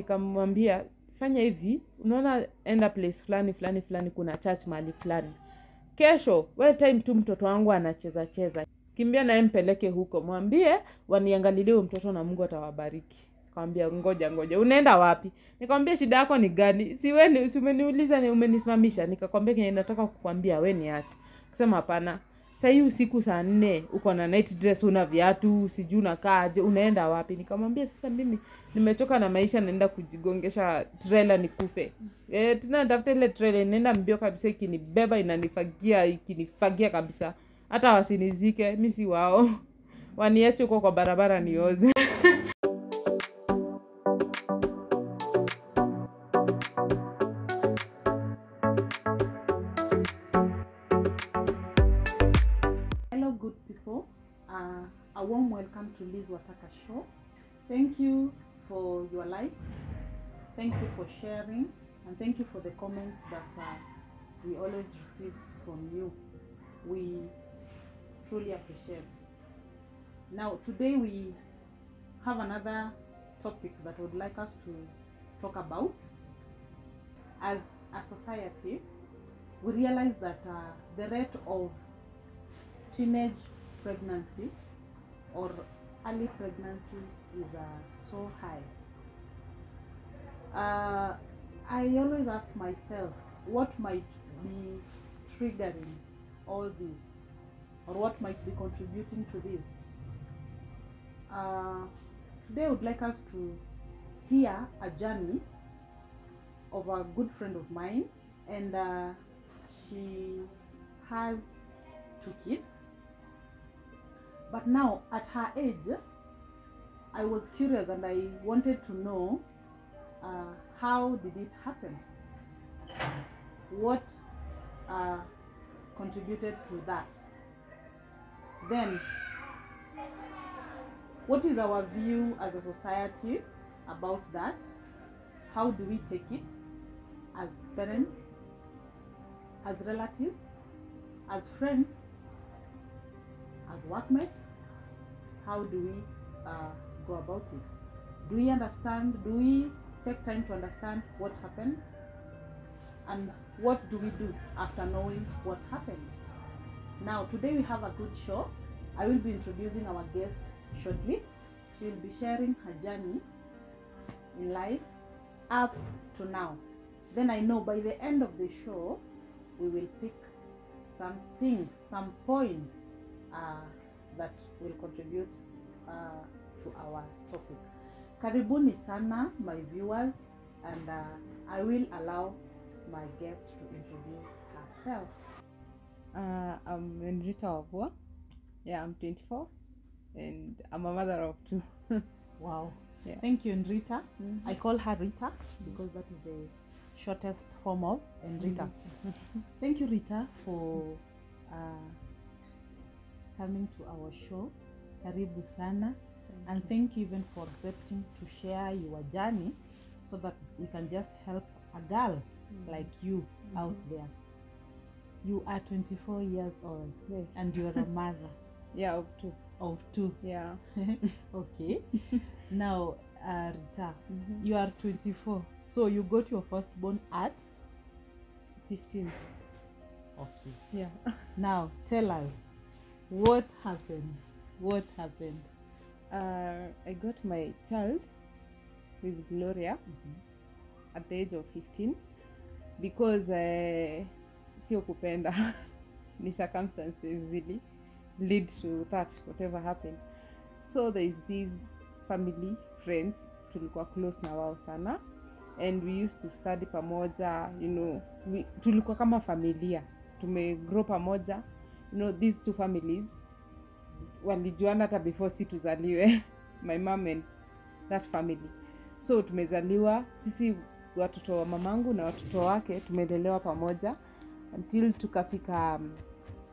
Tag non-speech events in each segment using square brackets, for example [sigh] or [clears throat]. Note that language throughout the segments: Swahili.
nikamwambia fanya hivi unaona enda place fulani fulani fulani kuna church mahali fulani. Kesho we time tu mtoto wangu anacheza cheza. Kimbia naye mpeleke huko. Mwambie waniangalilie mtoto na mungu atawabariki. Kawambia ngoja ngoja unaenda wapi? Nikamwambia shida yako ni gani? Si we ni- si umeniuliza ni umenisimamisha. Nikakwambia kenye nataka kukwambia we niache kusema hapana sahii usiku saa nne uko na night dress una viatu sijuu nakaaje unaenda wapi? Nikamwambia sasa mimi nimechoka na maisha naenda kujigongesha trela nikufe. E, tena natafuta ile trela inaenda mbio kabisa ikinibeba inanifagia ikinifagia kabisa. Hata wasinizike mi si wao. [laughs] Waniache huko kwa barabara nioze [laughs] welcome to Liz Wataka Show. Thank you for your likes. Thank you for sharing. And thank you for the comments that uh, we always receive from you. We truly appreciate. Now, today we have another topic that I would like us to talk about. As a society, we realize that uh, the rate of teenage pregnancy or early pregnancy is uh, so high. Uh, I always ask myself what might be triggering all this or what might be contributing to this. Uh, today, I would like us to hear a journey of a good friend of mine, and uh, she has two kids. But now, at her age, I was curious and I wanted to know uh, how did it happen? What uh, contributed to that? Then, what is our view as a society about that? How do we take it as parents, as relatives, as friends, as workmates? How do we uh, go about it? Do we understand? Do we take time to understand what happened? And what do we do after knowing what happened? Now, today we have a good show. I will be introducing our guest shortly. She will be sharing her journey in life up to now. Then I know by the end of the show, we will pick some things, some points that will contribute uh, to our topic. Karibuni sana, my viewers, and uh, I will allow my guest to introduce herself. Uh, I'm Enrita Wavua. Yeah, I'm 24 and I'm a mother of two. [laughs] Wow. Yeah. Thank you, Enrita. Mhm. I call her Rita because that is the shortest form of Enrita. Thank you, Rita, for uh, coming to our show. Karibu sana. And thank you even for accepting to share your journey so that we can just help a girl mm. like you mm-hmm. out there. You are 24 years old Yes. and you are a [laughs] mother yeah, of two. of two. Yeah. [laughs] okay. [laughs] now, uh, Rita, mm-hmm. you are 24. So you got your firstborn at? 15. Okay. Yeah. Now, tell us what happened? What happened? Uh, I got my child, with gloria mm-hmm. at the age of 15 because uh, sio kupenda [laughs] ni circumstances zili lead to that whatever happened so there is these family friends tulikuwa close na wao sana and we used to study pamoja you know we, tulikuwa kama familia tumegrow pamoja you know these two families walijuana hata before si tuzaliwe. [laughs] My mom and that family. So tumezaliwa sisi watoto wa mamangu na watoto wake tumelelewa pamoja until tukafika um,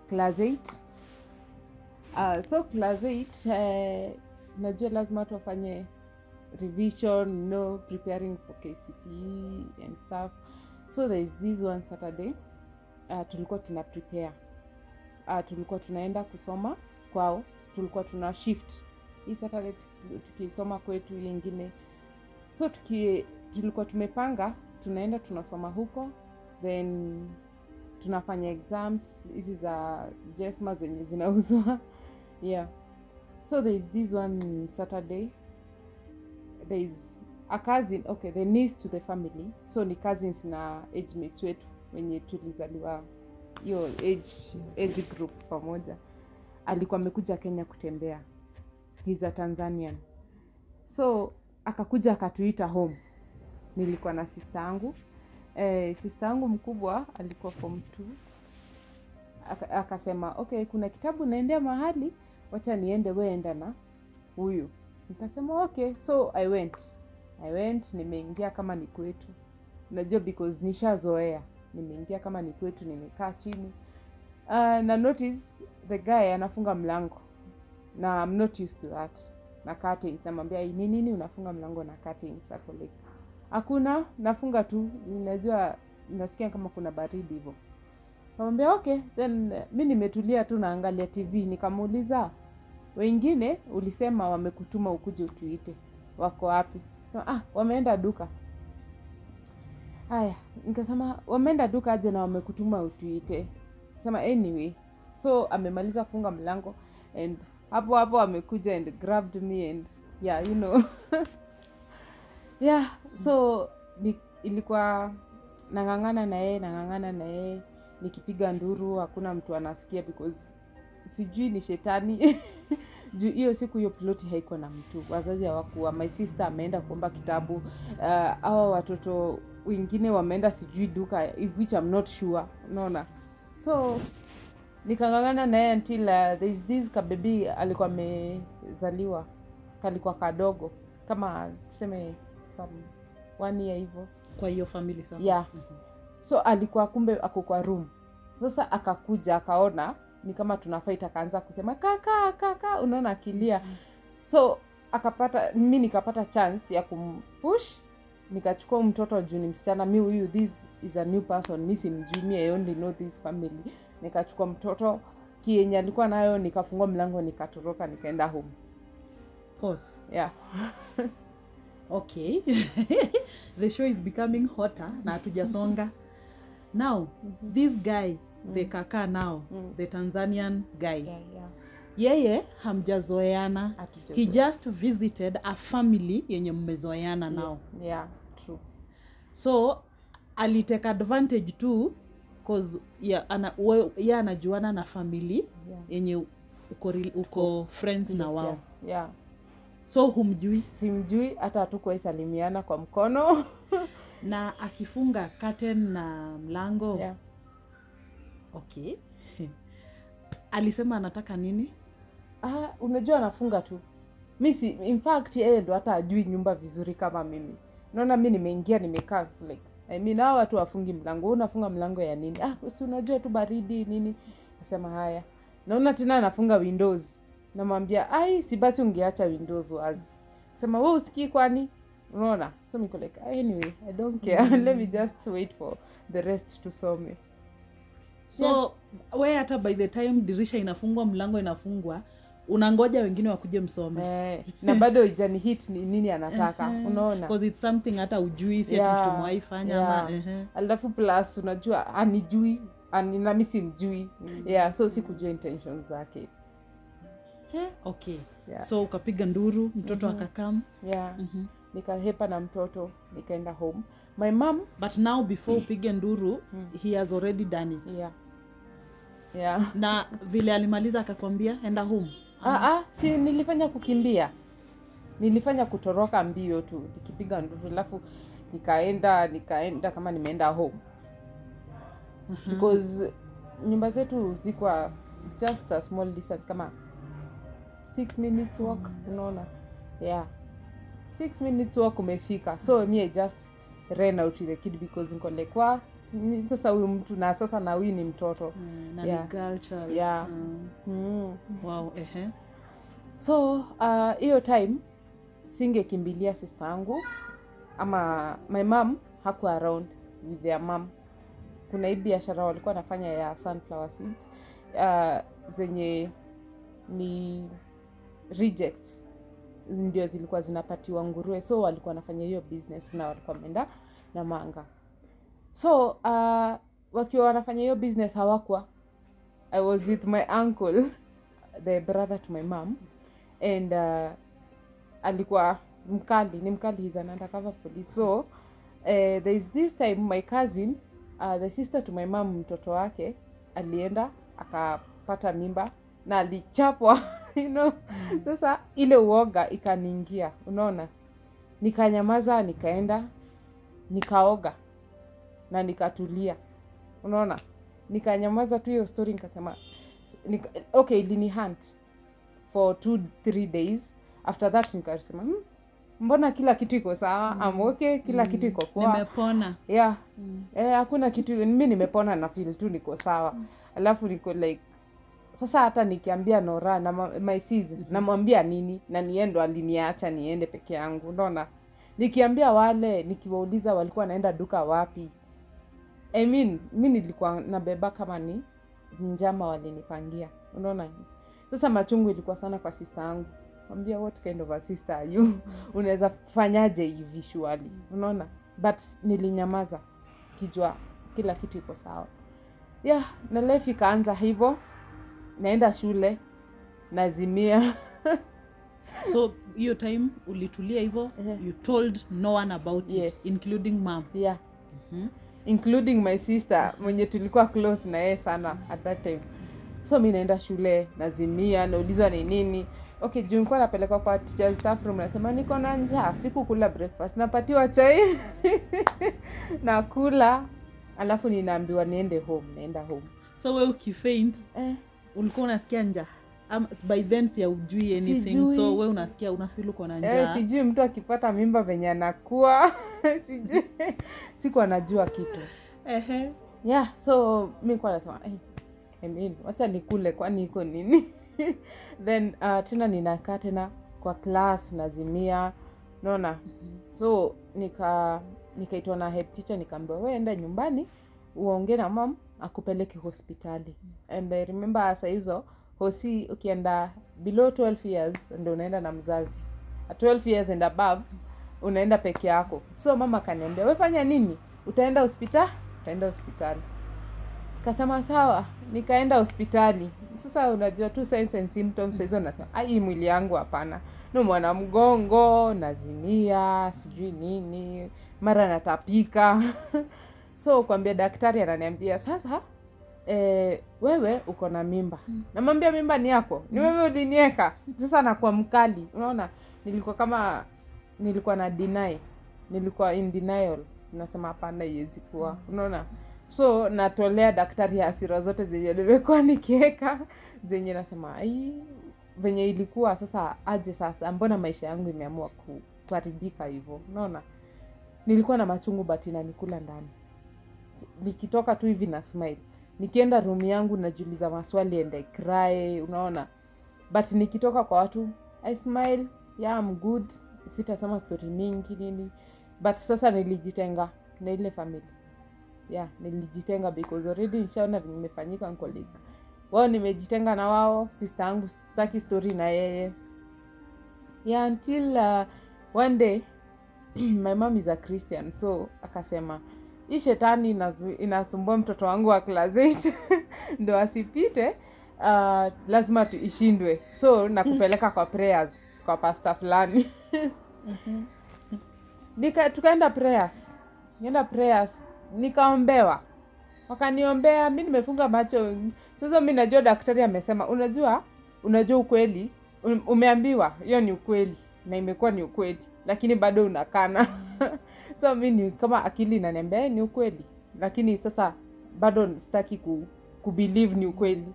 class 8 uh, so class 8 uh, najua lazima wafanye revision you know, preparing for kcp and stuff. So there is this one saturday uh, tulikuwa tuna prepare uh, tulikuwa tunaenda kusoma kwao tulikuwa tuna shift. Hii saturday tukisoma kwetu ile ingine so tuki, tulikuwa tumepanga tunaenda tunasoma huko then tunafanya exams hizi za jesma zenye zinauzwa. [laughs] Yeah. So there is this one saturday. There is a cousin okay the niece to the family. So ni cousins na age wetu wenye tulizaliwa hiyo age, age group pamoja. Alikuwa amekuja kenya kutembea. He's a tanzanian. So akakuja akatuita home. Nilikuwa na sista yangu. Eh, sista yangu mkubwa alikuwa form two. Akasema okay kuna kitabu naendea mahali wacha niende weenda na huyu. Nikasema okay. So i went. I went nimeingia kama ni kwetu. Najua because nishazoea nimeingia kama ni kwetu nimekaa chini. Uh, na notice the guy anafunga mlango. Na I'm not used to that. Na curtains namwambia ni nini unafunga mlango na curtains ako like? Hakuna nafunga tu. Najua nasikia kama kuna baridi hivyo Namwambia okay then uh, mi nimetulia tu naangalia tv nikamuuliza wengine ulisema wamekutuma ukuje utuite? Wako wapi? Sema, ah wameenda duka haya nikasema wameenda duka aje na wamekutuma utuite? Sema anyway. So amemaliza kufunga mlango and hapo hapo amekuja and grabbed me and yeah you know. [laughs] Yeah so ni, ilikuwa nang'ang'ana na yeye nang'ang'ana na yeye. Nikipiga nduru hakuna mtu anasikia because sijui ni shetani. [laughs] Juu hiyo siku hiyo ploti haiko na mtu. Wazazi hawakuwa. My sister ameenda kuomba kitabu. Uh, awa watoto wengine wameenda sijui duka which I'm not sure unaona so nikang'ang'ana naye until uh, there is this kabebi alikuwa amezaliwa kalikuwa kadogo kama tuseme some one year hivyo kwa hiyo family sasa Yeah. mm-hmm. so alikuwa kumbe ako kwa room sasa akakuja akaona ni kama tunafight akaanza kusema kaka kaka unaona akilia mm-hmm. so akapata mi nikapata chance ya kumpush nikachukua mtoto juu ni msichana mi huyu this is a new person mi simjui mi I only know this family. Nikachukua mtoto kienye alikuwa nayo nikafungua mlango nikatoroka nikaenda home. Pause. yeah. [laughs] Okay. [laughs] The show is becoming hotter na hatujasonga. Now this guy the kaka now Mm. the tanzanian guy. Yeah, yeah. Yeye hamjazoeana. He just visited a family yenye mmezoeana nao. Yeah true. So alitake advantage tu cause ya, ana, we- ye anajuana na famili yeah. yenye uko, uko friends na wao. yeah. yeah. So humjui. Simjui hata hatukuwaisalimiana kwa mkono. [laughs] Na akifunga curtain na mlango? Yeah. okay. [laughs] Alisema anataka nini ah, unajua anafunga tu. Mi si in fact yeye ndo hata ajui nyumba vizuri kama mimi. Naona mi nimeingia nimekaa like I mean, hao watu wafungi mlango. Unafunga mlango ya nini? Ah, si unajua tu baridi nini? Nasema haya. Naona tena anafunga windows. Namwambia ai si basi ungeacha windows wazi. Sema we usikii kwani? Unaona? So niko like anyway i don't care. [laughs] Let me just wait for the rest tusome so Yeah. we hata by the time dirisha inafungwa mlango inafungwa unangoja wengine wakuje msome. Eh, na bado ijani hit ni nini anataka Ehe. unaona? 'Cause it's something hata ujui si Yeah, yeah. ama alafu plus unajua anijui ani- nami simjui. Yeah so sikujua intention zake. Eh, okay. Yeah. so ukapiga nduru mtoto akakam. Yeah. Mhm. nikahepa na mtoto nikaenda home. My mom but now before upige nduru Mm. he has already done it. Yeah. Yeah. Na vile alimaliza akakwambia enda home ah, ah, si nilifanya kukimbia. Nilifanya kutoroka mbio tu nikipiga nduru alafu nikaenda nikaenda kama nimeenda home. Aha. because nyumba zetu zikwa just a small distance kama six minutes walk unaona? Yeah. Six minutes walk umefika. So mi I just ran out with the kid because niko like wa sasa huyu mtu na sasa na huyu ni mtoto Mm, na Yeah. Yeah. Mm. mm. wow ehe so uh, hiyo time singekimbilia sister yangu ama my mom haku around with their mom kuna hii biashara walikuwa wanafanya ya sunflower seeds uh, zenye ni rejects ndio zilikuwa zinapatiwa nguruwe so walikuwa wanafanya hiyo business na walikuwa wameenda na manga so uh, wakiwa wanafanya hiyo business hawakwa i was with my uncle [laughs] the brother to my mam and uh, alikuwa mkali ni mkali he's an so uh, there is this time my cousin uh, the sister to my mam mtoto wake alienda akapata mimba na alichapwa [laughs] you know. Sasa ile uoga ikaniingia unaona. Nikanyamaza nikaenda nikaoga na nikatulia unaona nikanyamaza tu hiyo story nikasema nika, okay ilini hunt for two three days after that nikasema hmm, mbona kila kitu iko sawa mm. okay kila mm. kitu iko poa nimepona yeah Mm. eh, hakuna kitu mi nimepona na feel tu niko sawa mm. alafu niko like sasa hata nikiambia nora na my season mm -hmm. namwambia nini na niendo aliniacha niende peke yangu unaona nikiambia wale nikiwauliza walikuwa naenda duka wapi I mean, mi nilikuwa nabeba kama ni njama walinipangia. Unaona? Sasa machungu ilikuwa sana kwa sister yangu. Ambia what kind of a sister are you? [laughs] Unaweza fanyaje hivi shuali unaona? But nilinyamaza. Kijua kila kitu iko sawa. Yeah na life ikaanza hivyo. Naenda shule. Nazimia. [laughs] So hiyo time ulitulia hivyo? Yeah. you told no one about Yes. it including mom? Yeah. Mhm. Including my sister mwenye tulikuwa close na yeye sana at that time. So mi naenda shule nazimia naulizwa ni nini. Okay juu nilikuwa napelekwa kwa teachers staff room nasema niko na njaa sikukula breakfast napatiwa chai [laughs] nakula alafu ninaambiwa niende home naenda home. So we ukifaint eh, ulikuwa unasikia njaa By then si ujui anything Sijui. so we unasikia unafil uko na eh, njaa. sijui mtu akipata mimba venye anakuwa [laughs] sijui. Siku anajua kitu. Ehe. yeah so mi kuwa nasema hey, I mean, wacha nikule kwani iko nini? [laughs] Then uh, tena ninakaa tena kwa class nazimia. Naona so nika nikaitwa na head teacher nikaambiwa weenda nyumbani uongee na mam akupeleke hospitali. Mm-hmm. and i remember saa hizo hosi ukienda below 12 years ndo unaenda na mzazi. At 12 years and above unaenda peke yako. So mama kaniambia wefanya nini? Utaenda hospitali utaenda hospitali. Kasema sawa. Nikaenda hospitali. Sasa unajua tu signs and symptoms hizo nasema ai mwili yangu hapana. Ni mwana mgongo nazimia sijui nini mara natapika. [laughs] So kwambia daktari ananiambia sasa eh, wewe uko na mimba. Mm. namwambia mimba ni yako. Ni wewe ulinieka. Sasa nakuwa mkali. Unaona nilikuwa kama nilikuwa na deny. Nilikuwa in denial. Nasema hapana iwezi kuwa. Unaona? So natolea daktari hasira zote zenye nimekuwa nikieka zenye nasema ai venye ilikuwa sasa aje sasa? Mbona maisha yangu imeamua ku, kuharibika hivyo? Unaona? Nilikuwa na machungu bati nanikula ndani. Nikitoka tu hivi na smile nikienda room yangu najiuliza maswali and I cry unaona. But nikitoka kwa watu i smile yeah, I'm good. Sitasema story mingi nini. But sasa nilijitenga na ile famili yeah nilijitenga because already venye imefanyika nkolik wao nimejitenga na wao sister yangu sitaki story na yeye. Yeah until uh, one day [clears throat] my mom is a christian so akasema hii shetani inasumbua mtoto wangu wa class 8 [laughs] ndo asipite uh, lazima tuishindwe so nakupeleka kwa prayers kwa pasta fulani. [laughs] Nika, tukaenda prayers. Nienda prayers nikaombewa. Wakaniombea mi nimefunga macho. Sasa mi najua daktari amesema unajua unajua ukweli um- umeambiwa hiyo ni ukweli na imekuwa ni ukweli lakini bado unakana. [laughs] So mi ni kama akili inaniambia "Eh, ni ukweli. Lakini sasa bado sitaki ku, kubelieve ni ukweli.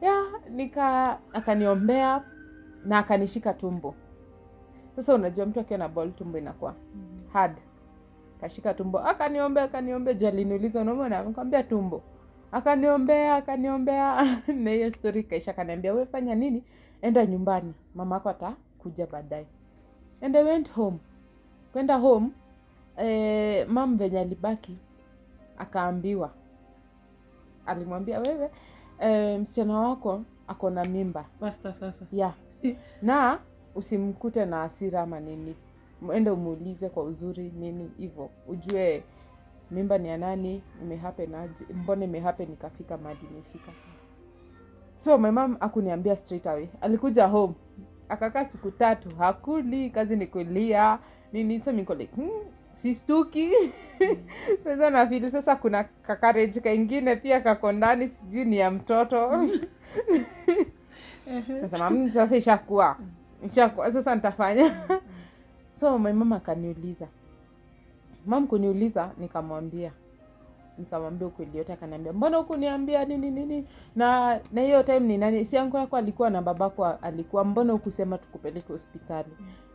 Ya nika akaniombea na akanishika tumbo. Sasa unajua mtu akiwa na ball tumbo inakuwa hard. Kashika tumbo akaniombea akaniombea juu aliniuliza unaumwa nikamwambia tumbo. Akaniombea akaniombea [laughs] na hiyo stori kaisha akaniambia we fanya nini? Enda nyumbani. Mama ako atakuja baadaye and I went home. Kwenda home eh, mam venye alibaki akaambiwa. Alimwambia wewe eh, msichana wako ako na mimba. Basta sasa. Ya [laughs] na usimkute na asira ama nini. Ende umuulize kwa uzuri nini hivo ujue mimba ni ya nani imehappen aje mbona imehappen ikafika madi imefika. So my mom akuniambia straight away. Alikuja home akakaa siku tatu hakuli kazi ni kulia nini so miko like hmm, sistuki [laughs] sasa nafili sasa kuna kakareji kaingine pia kako ndani sijui ni ya mtoto. [laughs] Nasema "Mm, sasa ishakuwa ishakuwa sasa nitafanya [laughs] so my mama akaniuliza mam kuniuliza nikamwambia nikamwambia ukweli yote akaniambia mbona hukuniambia nini nini? Na na hiyo time ni nani si yangu yako alikuwa na babako alikuwa mbona hukusema tukupeleke hospitali?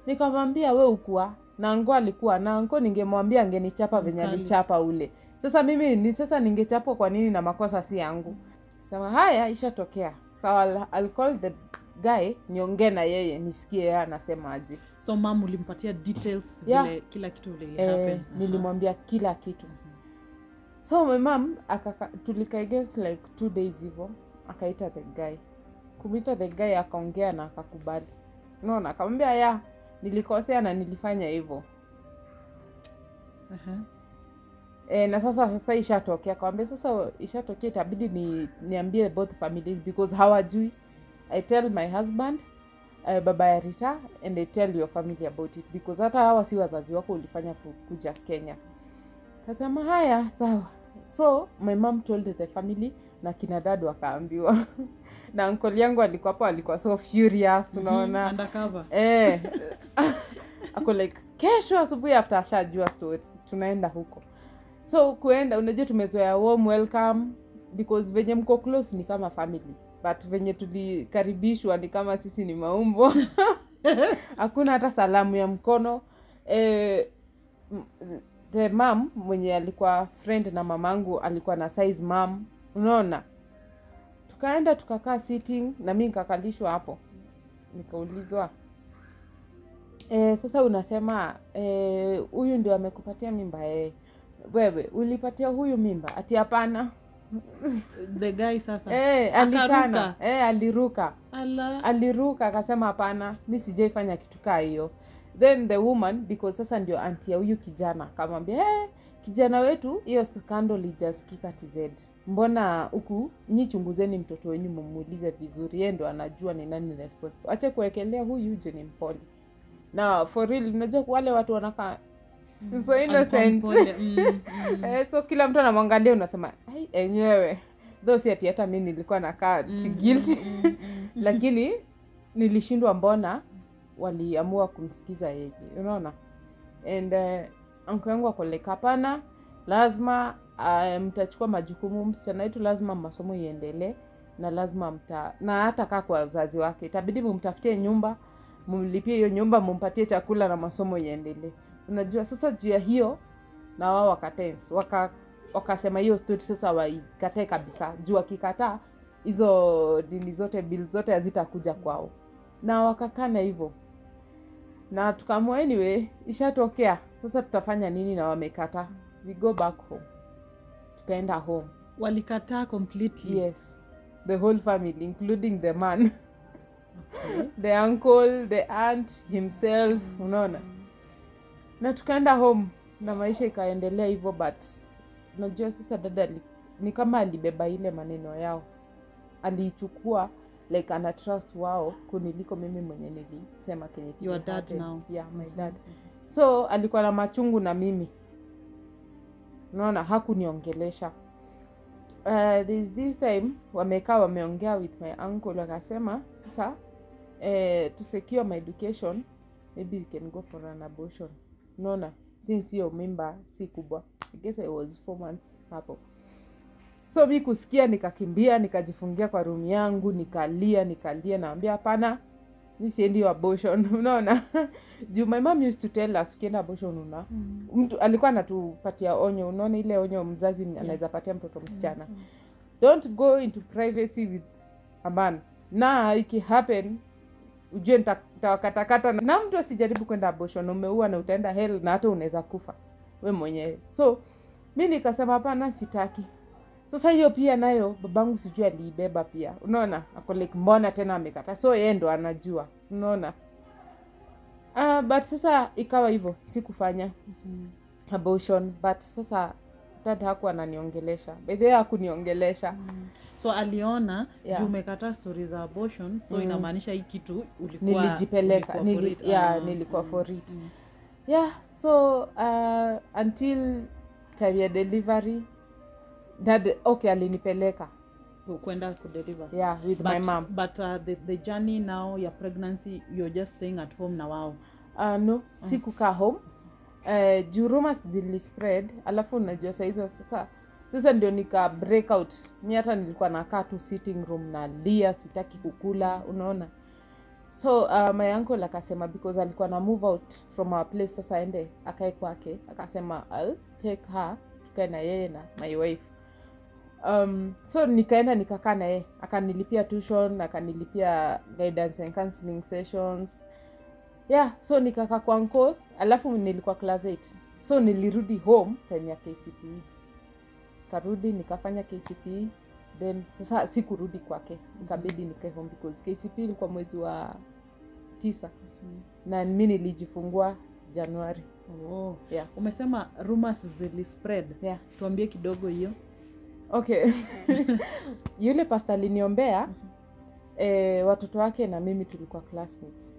Nikamwambia we ukuwa na ngo alikuwa na ngo, ningemwambia angenichapa venye alichapa ule. Sasa mimi ni sasa ningechapwa kwa nini na makosa si yangu? Sema haya ishatokea. So I'll, I'll call the guy niongee na yeye nisikie yeye anasema aje. So mam ulimpatia details Yeah. vile kila kitu vile eh, nilimwambia kila kitu so my mom akaka like t days hivo akaita the guy. Kumita the guy akaongea na akakubali. Unaona akamwambia ya nilikosea na nilifanya hivo uh-huh. e, na sasa sasa ishatokea. Kawambia sasa ishatokea itabidi ni, niambie both families because hawajui. I tell my husband uh, baba ya rita and i tell your family about it because hata hawa si wazazi wako ulifanya ku- kuja kenya. Kasema haya sawa so my mom told the family na kina dad wakaambiwa. [laughs] Na nkoli yangu alikuwa hapo alikuwa so furious unaona. Mhm, eh, [laughs] ako like kesho asubuhi afte ashajua story tunaenda huko. So kuenda unajua tumezoea warm welcome because venye mko close ni kama family but venye tulikaribishwa ni kama sisi ni maumbo. [laughs] Hakuna hata salamu ya mkono. Eh, the mam mwenye alikuwa friend na mamangu alikuwa na size mam unaona? Tukaenda tukakaa sitting na mi nkakalishwa hapo. Nikaulizwa e, sasa unasema huyu huyu ndio amekupatia mimba e, wewe ulipatia huyu mimba? Ati hapana. The guy sasa. [laughs] E, alikana. E, aliruka. Ala. aliruka akasema hapana mi sijaifanya kitu kaa hiyo then the woman because sasa ndio anti ya huyu kijana kamwambia hey, kijana wetu hiyo scandal ijaskika tz mbona huku nyi chunguzeni mtoto wenyu mumuulize vizuri ye ndo anajua ni nani responsible. Ache kuwekelea huyu je ni mpoli na for real unajua wale watu wanakaa so innocent. Mm, [laughs] mm. Eh, so kila mtu anamwangalia unasema ai enyewe. Though si ati hata mi nilikuwa nakaa mm, guilty Mm, mm. [laughs] lakini nilishindwa mbona waliamua kumsikiza yeye unaona? And uh, anko yangu akoleka hapana lazima uh, mtachukua majukumu msichana wetu lazima masomo iendelee na lazima mta na hata kaa kwa wazazi wake. Itabidi mumtafutie nyumba mlipie hiyo nyumba mumpatie chakula na masomo iendelee. Unajua sasa juu ya hiyo na wao wakatens waka wakasema hiyo stori sasa waikatae kabisa. Juu wakikataa hizo dini zote bill zote hazitakuja kwao. Na wakakana hivyo na tukamua, anyway ishatokea. Sasa tutafanya nini na wamekata? We go back home. Tukaenda home. Walikataa completely. Yes. The whole family including the man. Okay. [laughs] the uncle the aunt himself unaona? Na tukaenda home na maisha ikaendelea hivyo but unajua sasa dada ni kama alibeba ile maneno yao. Aliichukua like ana trust wao kuniliko mimi mwenye nilisema kenye Your dad now. yeah my dad. So alikuwa na machungu na mimi. Unaona hakuniongelesha. Uh, this, this time wamekaa wameongea with my uncle akasema sasa eh, to secure my education maybe we can go for an abortion. Unaona since hiyo mimba si kubwa. I guess I was four months hapo so mi kusikia nikakimbia nikajifungia kwa rumu yangu nikalia nikalia naambia hapana mi siendi abortion. [laughs] Unaona? [laughs] Juu my mom used to tell us ukienda abortion una Mm. mtu alikuwa anatupatia onyo unaona ile onyo mzazi anaweza patia mtoto msichana. Mm. don't go into privacy with a man. Na ujue nitawakatakata. Na mtu asijaribu kwenda abortion umeua na utaenda hell na hata unaweza kufa we mwenyewe. So mi nikasema hapana sitaki sasa hiyo pia nayo babangu sijui aliibeba pia. Unaona ako like mbona tena amekata? So yeye ndo anajua. Unaona? Uh, but sasa ikawa hivyo sikufanya abortion. But sasa dad hakuwa ananiongelesha. By akuniongelesha way hakuniongelesha so aliona Yeah. umekata umekataa stori za abortion so Mm. inamaanisha hii kitu ulikuwa nilijipeleka. nilikuwa for nili, it. yeah, Ah. nilikuwa for it. Mm. yeah so uh, until time ya delivery dad okay alinipeleka. Kwenda kudeliver. Yeah with but, my mom. but uh, the, the journey now ya pregnancy you're just staying at home na wao uh, no sikukaa home. Uh, juu rumors zilispread alafu unajua sahizo sasa sasa ndio nika break out. Mi hata nilikuwa nakaa tu sitting room na lia sitaki kukula unaona. So uh, my uncle akasema because alikuwa na move out from our place sasa ende akae kwake. Akasema I'll take her tukae na yeye na my wife um, so nikaenda nikakaa naye yeye akanilipia tuition akanilipia guidance and counseling sessions. Yeah so nikakaa kwa nko alafu nilikuwa class 8 so nilirudi home time ya kcp karudi nikafanya kcp then sasa sikurudi kwake. Ikabidi nikae home because kcpe ilikuwa mwezi wa tisa. Mm-hmm. na mi nilijifungua januari oh. yeah. Umesema rumors zilispread yeah. Tuambie kidogo hiyo okay. [laughs] Yule pasta aliniombea eh, watoto wake na mimi tulikuwa classmates.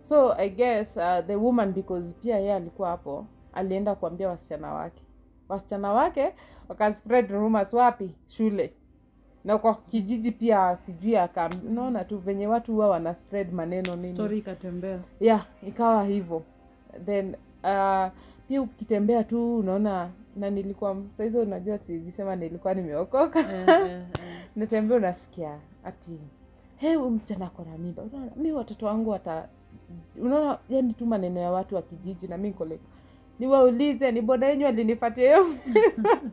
So i guess uh, the woman because pia yeye alikuwa hapo alienda kuambia wasichana wake. Wasichana wake wakaspread rumors wapi? Shule. Na kwa kijiji pia sijui akanaona tu venye watu huwa wana spread maneno nini. Story ikatembea. Yeah ikawa hivyo then uh, pia ukitembea tu unaona na nilikuwa sahizo unajua sizisema nilikuwa nimeokoka. Eh, [laughs] eh, eh. natembea unasikia ati he msichana ako na mimba. Mi watoto wangu wata unaona yani tu maneno ya watu wa kijiji na mi niko niwaulize ni boda yenyu alinifatia hiyo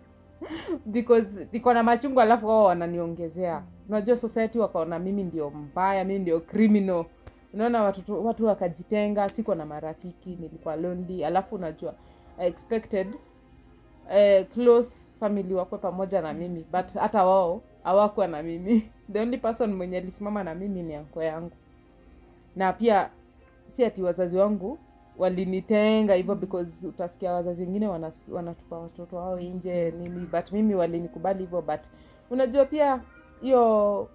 [laughs] because niko na machungu alafu wao wananiongezea. Unajua society wakaona mimi ndio mbaya mimi ndio criminal. Unaona watoto watu wakajitenga siko na marafiki nilikuwa lonely. Alafu unajua I expected eh, close family wakwe pamoja na mimi but hata wao hawakuwa na mimi. [laughs] The only person mwenye alisimama na mimi ni anko yangu. Na pia si ati wazazi wangu walinitenga hivyo because utasikia wazazi wengine wanatupa watoto wao nje nini but mimi walinikubali hivyo but unajua pia hiyo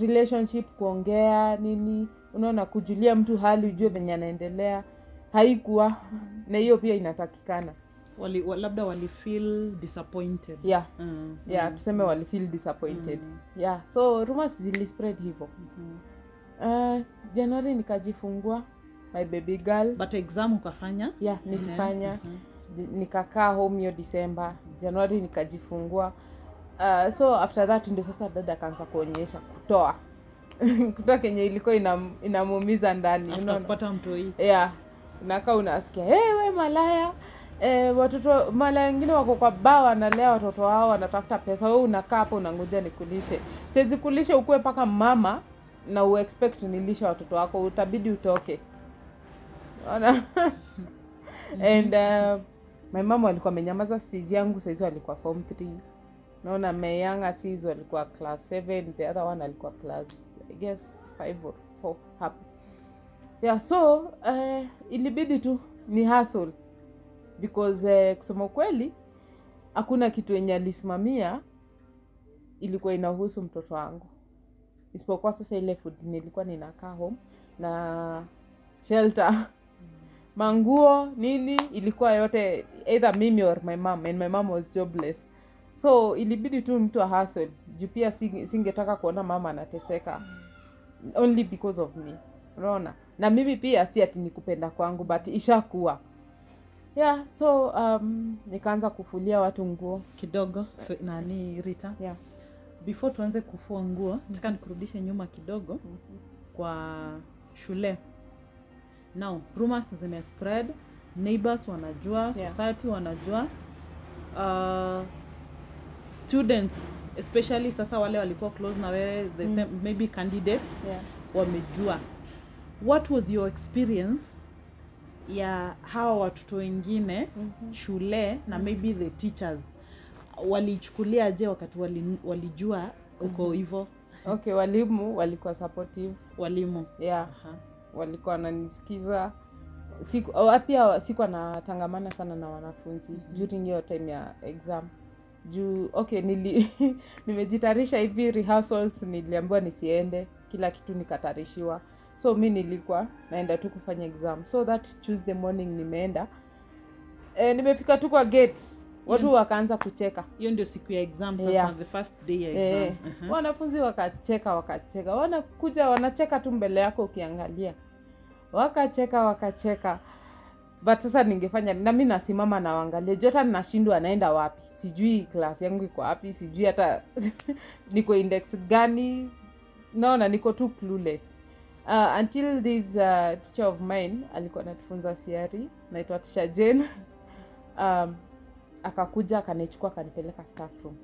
relationship kuongea nini unaona kujulia mtu hali ujue venye anaendelea haikuwa. [laughs] Na hiyo pia inatakikana wali, wa, labda walifeel disappointed. Yeah. Mm, yeah mm, tuseme walifeel disappointed. Mm. yeah so rumors zilispread hivyo. -hmm. uh, januari nikajifungua my baby girl. But exam ukafanya? Yeah nilifanya. Mm -hmm. nikakaa home hiyo disemba januari nikajifungua. Uh, so after that ndio sasa dada akaanza kuonyesha kutoa. [laughs] Kutoa kenye ilikuwa inam, inamuumiza ndani unaona? kupata mtoi yeah. Nakaa unasikia hey, we malaya E, watoto mala wengine wako kwa baa wanalea watoto wao wanatafuta pesa. We unakaa hapo unangoja nikulishe. Siwezi kulisha ukuwe mpaka mama na uexpect nilishe watoto wako. Utabidi utoke. Ona [laughs] and uh, my mama alikuwa amenyamaza sis yangu saizi walikuwa form 3 naona meyanga sis walikuwa class 7 the other one alikuwa class i guess 5 or 4 hapo. Yeah so uh, ilibidi tu ni hustle because eh, kusema kweli hakuna kitu yenye alisimamia ilikuwa inahusu mtoto wangu. Isipokuwa sasa ile food nilikuwa ninakaa home na shelter. Manguo nini ilikuwa yote either mimi or my mom and my mom was jobless. So ilibidi tu mtu a hustle. Juu pia singe- singetaka kuona mama anateseka. Only because of me. Unaona? Na mimi pia si ati ni kupenda kwangu but ishakuwa yeah so um, nikaanza kufulia watu nguo kidogo nani rita yeah. before tuanze kufua nguo nataka nikurudishe nyuma kidogo mm-hmm. kwa shule now rumors zime spread neighbors wanajua Yeah. society wanajua uh, students especially sasa wale walikuwa close na wewe the mm. same, maybe candidates Yeah. wamejua what was your experience ya hawa watoto wengine mm -hmm. shule na maybe the teachers. Walichukulia je wakati wali, walijua uko hivyo okay walimu walikuwa supportive. Walimu. Yeah. Aha. walikuwa wananisikiza. Siku oh, pia siku anatangamana sana na wanafunzi mm -hmm. during hiyo time ya exam. Juu okay nili [laughs] nimejitarisha hivi rehearsals niliambiwa nisiende. Kila kitu nikatarishiwa so mi nilikuwa naenda tu kufanya exam. So that tuesday morning nimeenda. E, nimefika tu kwa gate. Watu wakaanza kucheka. hiyo ndio siku ya exam sasa Yeah. the first day ya Eh, exam. Aha. wanafunzi wakacheka wakacheka. Wanakuja wanacheka tu mbele yako ukiangalia. Wakacheka wakacheka. But sasa ningefanya na mi nasimama nawangalia juu hata nashindwa anaenda wapi? Sijui klas yangu iko wapi sijui hata [laughs] niko index gani. Naona niko tu clueless uh, until this uh, teacher of mine alikuwa anatufunza siari naitwa tisha jane. [laughs] Um, akakuja akanichukua akanipeleka staff room.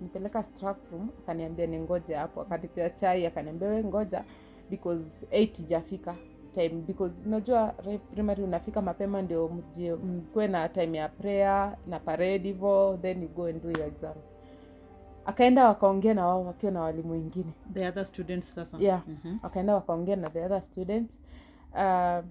Nipeleka staff room akaniambia ningoje hapo. Akanipea chai akaniambia we ngoja because 8 jafika time. Because unajua primary unafika mapema ndio mkuwe na time ya prayer na parade hivo then you go and do your exams akaenda wakaongea na wao wakiwa na walimu wengine. The other students sasa. Yeah. Wakaenda wakaongea na the other students. Uh,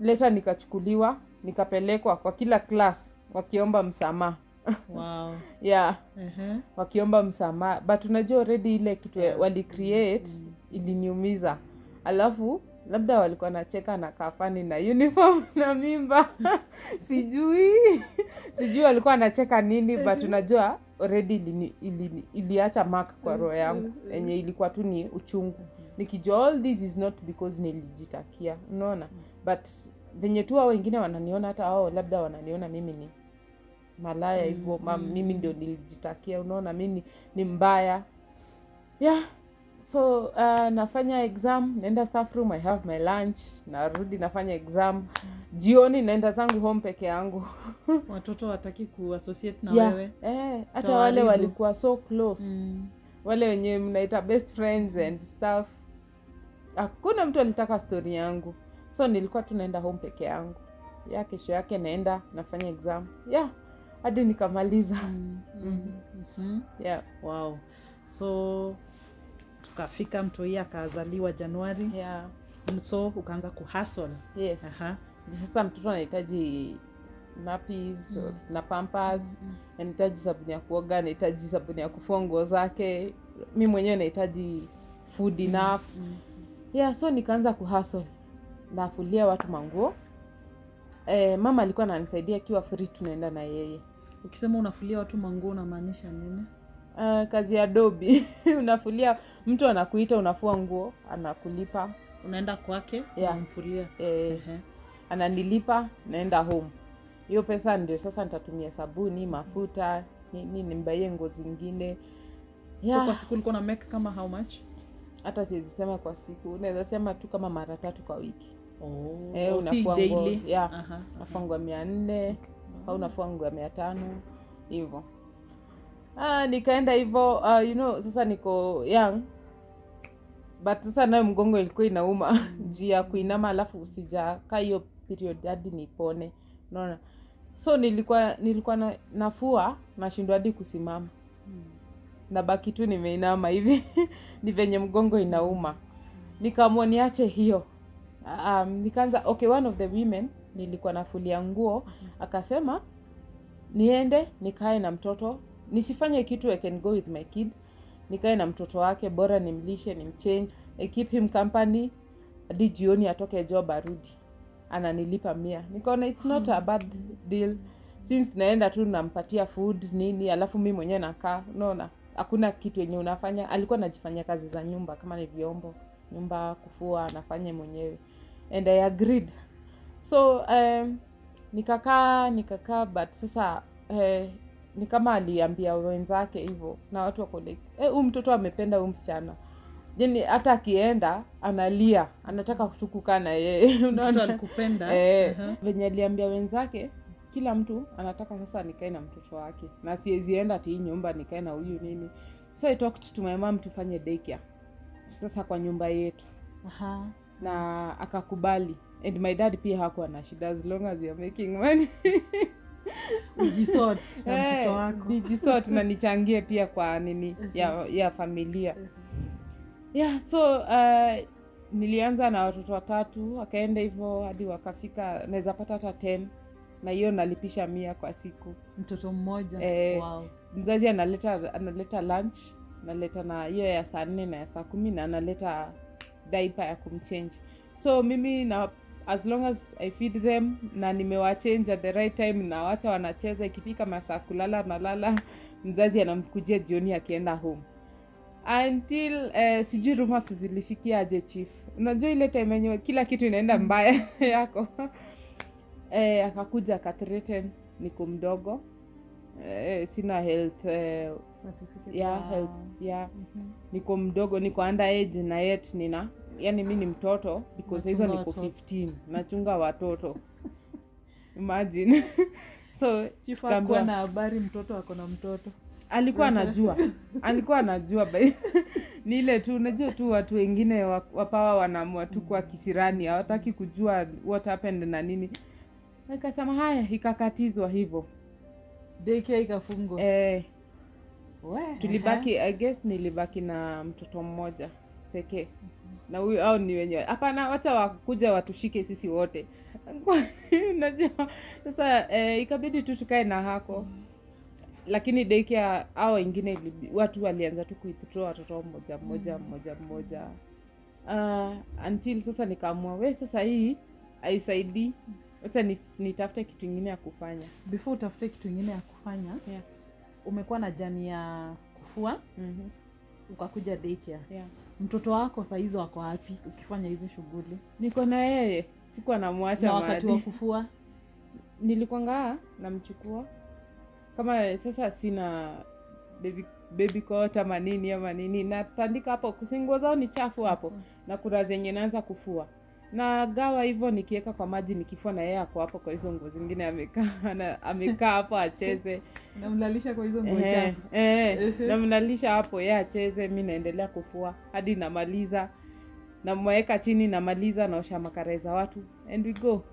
later nikachukuliwa nikapelekwa kwa kila class wakiomba msamaha. [laughs] Wow. Yeah. Uh-huh. wakiomba msamaha. But unajua redi ile kitu Yeah. wali create iliniumiza. Alafu labda walikuwa nacheka na kafani na uniform [laughs] na mimba. [laughs] Sijui. [laughs] Sijui walikuwa anacheka nini but unajua already ilini, ilini, iliacha mark kwa roho yangu. enye ilikuwa tu ni uchungu. Nikijua all this is not because nilijitakia unaona? But venye tu hao wengine wananiona hata ao labda wananiona mimi ni malaya hivyo mm, mimi ndio nilijitakia unaona? Mi ni, ni mbaya. Yeah so uh, nafanya exam naenda staff room i have my lunch narudi nafanya exam. Jioni naenda zangu home peke yangu. [laughs] Watoto wataki kuassociate na yeah. wewe. Eh, hata wale walikuwa so close. Mm. wale wenye mnaita best friends and stuff. Hakuna mtu alitaka stori yangu. So nilikuwa tu naenda home peke yangu. Ya kesho yake naenda nafanya exam. Yeah hadi nikamaliza. Mm. [laughs] mm-hmm. yeah. Wow. So tukafika mtoi akazaliwa januari yeah. So ukaanza kuhasl yes. Aha. sasa mtoto anahitaji nappies na pampers anahitaji sabuni ya kuoga anahitaji sabuni ya kufua nguo zake. Mi mwenyewe nahitaji food enough. Yeah so nikaanza kuhasl nafulia watu manguo. E, mama alikuwa ananisaidia akiwa free tunaenda na yeye. Ukisema unafulia watu manguo unamaanisha nini uh, kazi ya dobi [laughs] unafulia mtu anakuita unafua nguo anakulipa. Unaenda kwake Yeah. unamfulia. E, Ehe. ananilipa naenda home. Hiyo pesa ndio sasa nitatumia sabuni mafuta nini nimbaie nguo zingine. So yeah. kwa siku ulikuwa na make kama how much? Hata siwezi sema kwa siku. Unaweza sema tu kama mara tatu kwa wiki. Oh, Eh, oh, unafua nguo, yeah, uh-huh, nguo mia nne au nafua nguo ya mia tano hivyo ah, nikaenda hivyo uh, you know sasa niko young. But sasa nayo mgongo ilikuwa inauma. [laughs] Juu ya kuinama alafu sijakaa hiyo period hadi nipone. Unaona? So nilikuwa nilikuwa na, nafua nashindwa hadi kusimama. Nabaki tu nimeinama hivi. [laughs] Ni venye mgongo inauma. Nikaamua niache hiyo. Um, nikaanza okay one of the women nilikuwa nafulia nguo. Akasema niende nikae na mtoto nisifanye kitu i can go with my kid. Nikae na mtoto wake bora nimlishe nimchange. I keep him company hadi jioni atoke job arudi. Ananilipa mia. Nikaona its not a bad deal. Since naenda tu nampatia food nini alafu mi mwenyewe nakaa. Unaona hakuna kitu yenye unafanya. Alikuwa anajifanyia kazi za nyumba kama ni vyombo nyumba kufua anafanya mwenyewe. And i agreed. So um, nikakaa nikakaa but sasa eh, ni kama aliambia wenzake hivyo na watu wako like eh, huyu mtoto amependa huyu msichana. Yani hata akienda analia anataka tu kukaa na yeye. [laughs] Unaona? alikupenda. Eh, Aha. venye aliambia wenzake kila mtu anataka sasa nikae na mtoto wake. Na siwezienda ti hii nyumba nikae na huyu nini. So i talked to my mom tufanye dekia sasa kwa nyumba yetu. Aha. na akakubali. And my dad pia hakuwa na shida as long as you're making money [laughs] [laughs] Na Eh, mtoto wako nijisort na [laughs] nichangie pia kwa nini ya, ya familia. Yeah so uh, nilianza na watoto watatu akaenda hivyo hadi wakafika naweza pata hata ten na hiyo nalipisha mia kwa siku. Mtoto mmoja? Eh. wow. mzazi analeta analeta lunch naleta na hiyo ya saa nne na ya saa kumi na analeta daipa ya kumchenji so mimi na as long as i feed them na nimewachange at the right time na wacha wanacheza ikifika masaa kulala nalala mzazi anamkujia jioni akienda home. Until eh, sijui rumors zilifikia aje chief. Unajua ile time yenye kila kitu inaenda mbaya [laughs] yako. Eh, akakuja akathreaten niko mdogo. Eh, sina health eh, Certificate. ya yeah. health ya Mhm. niko mdogo niko under age na yet nina yani mi ni mtoto because hizo niko 15 nachunga watoto. [laughs] Imagine. [laughs] So Chief na habari mtoto ako na mtoto. Alikuwa anajua. [laughs] Alikuwa anajua ni ile tu unajua tu watu wengine wapawa wanaamua tu kwa kisirani hawataki kujua what happened na nini. Ikasema haya ikakatizwa hivyo. Daycare ikafungwa. Eh, tulibaki i guess nilibaki na mtoto mmoja pekee na huyu au ni wenyewe hapana wacha wakuja watushike sisi wote. [laughs] Unajua sasa e, ikabidi tu tukae na hako. Lakini daycare au wengine watu walianza tu kuithrow watoto mmoja mmoja mmoja mmoja uh, until sasa nikaamua we sasa hii aisaidii wacha ni- nitafute kitu ingine ya kufanya. Before utafute kitu ingine ya kufanya Yeah. umekuwa na jani ya kufua mm-hmm. ukakuja daycare. Yeah. Mtoto wako saizi wako wapi? Ukifanya hizi shughuli. Niko na yeye. Sikuwa namwacha na wakati wa kufua? Nilikwanga namchukua. Kama sasa sina baby, baby coat ama nini ama nini natandika hapo. Kusinguo zao ni chafu hapo. Na kuna zenye naanza kufua na gawa hivyo nikiweka kwa maji nikifua na yeye ako hapo kwa hizo nguo zingine amekaa amekaa hapo acheze. [laughs] Namlalisha kwa hizo nguo eh, eh, namlalisha hapo yeye acheze mi naendelea kufua hadi namaliza. Namweka chini namaliza naosha makare za watu and we go.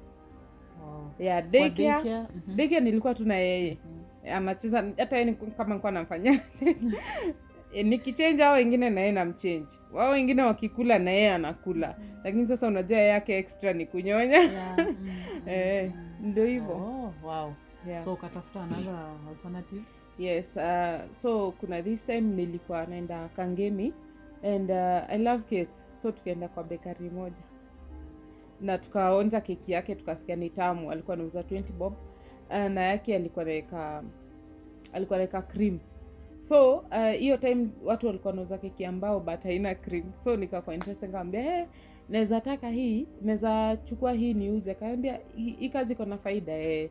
Wow. yeah, dekia, daycare. Mm-hmm. daycare nilikuwa tu na yeye. Mm-hmm. anacheza hata yeye kama nikuwa namfanyia [laughs] E, nikichenja hao wengine na yeye namchenji wao wengine wakikula na yeye anakula. Mm. lakini sasa unajua yake extra ni kunyonya. Yeah, [laughs] mm, mm, Eh, mm. ndio hivyo. Oh, wow. yeah. so ukatafuta another alternative? Yes uh, so kuna this time nilikuwa naenda kangemi and uh, i love cakes. So tukaenda kwa bekari moja. Na tukaonja keki yake tukasikia ni tamu. Alikuwa anauza 20 bob. Uh, na yake alikuwa naweka alikuwa naweka cream so hiyo uh, time watu walikuwa nauza keki ambao but haina cream. So nikakwa interested nikamwambia hey, naweza taka hii naweza chukua hii niuze. Akaambia hii kazi iko na faida eh.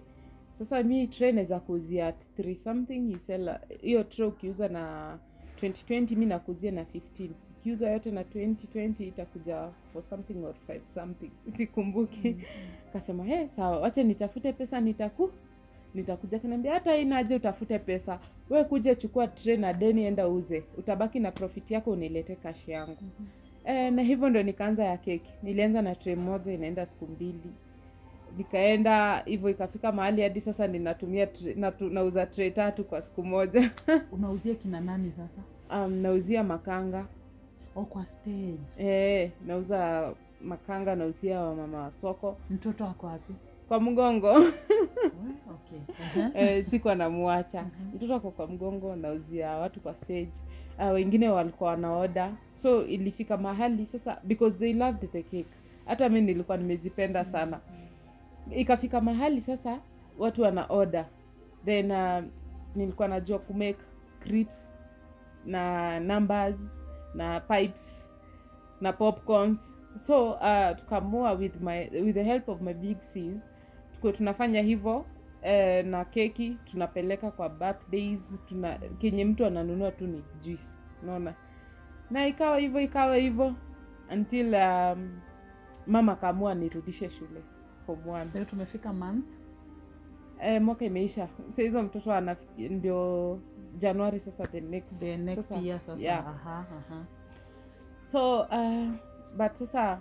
Sasa mi tray naweza kuuzia at 3 something you sell hiyo tray ukiuza na 2020 mi nakuzia na 15 ukiuza yote na 2020 itakuja for something or 5 something. [laughs] Sikumbuki. Kasema hey, sawa wacha nitafute pesa nitaku nitakuja kaniambia hata inaje utafute pesa. We kuje chukua tray na deni enda uze. Utabaki na profit yako unilete kashi yangu. E, na hivyo ndo nikaanza ya keki. Nilianza na tray moja inaenda siku mbili. Nikaenda hivyo ikafika mahali hadi sasa ninatumia tray, natu, nauza tray tatu kwa siku moja. [laughs] Unauzia kina nani sasa? Um, nauzia makanga. O kwa stage. E, nauza makanga nauzia wamama wa soko. Mtoto wako wapi kwa mgongo. Okay. [laughs] uh-huh. e, siku anamwacha uh mtoto ako kwa mgongo nauzia watu kwa stage. Uh, wengine walikuwa wanaoda. So ilifika mahali sasa because they loved the cake. Hata mi nilikuwa nimezipenda sana. Ikafika mahali sasa watu wana order then uh, nilikuwa najua kumake crips na numbers na pipes na popcorns. So uh, tukamua with my with the help of my big cs tuko tunafanya hivyo eh, na keki tunapeleka kwa birthdays tuna kenye mtu ananunua tu ni juice unaona? Na ikawa hivyo ikawa hivyo until um, mama akaamua nirudishe shule form one. Sasa tumefika month? Eh, mwaka imeisha. Sasa, hizo mtoto ana ndio januari sasa the next. The next Sasa, year sasa. yeah. aha, aha. so uh, but sasa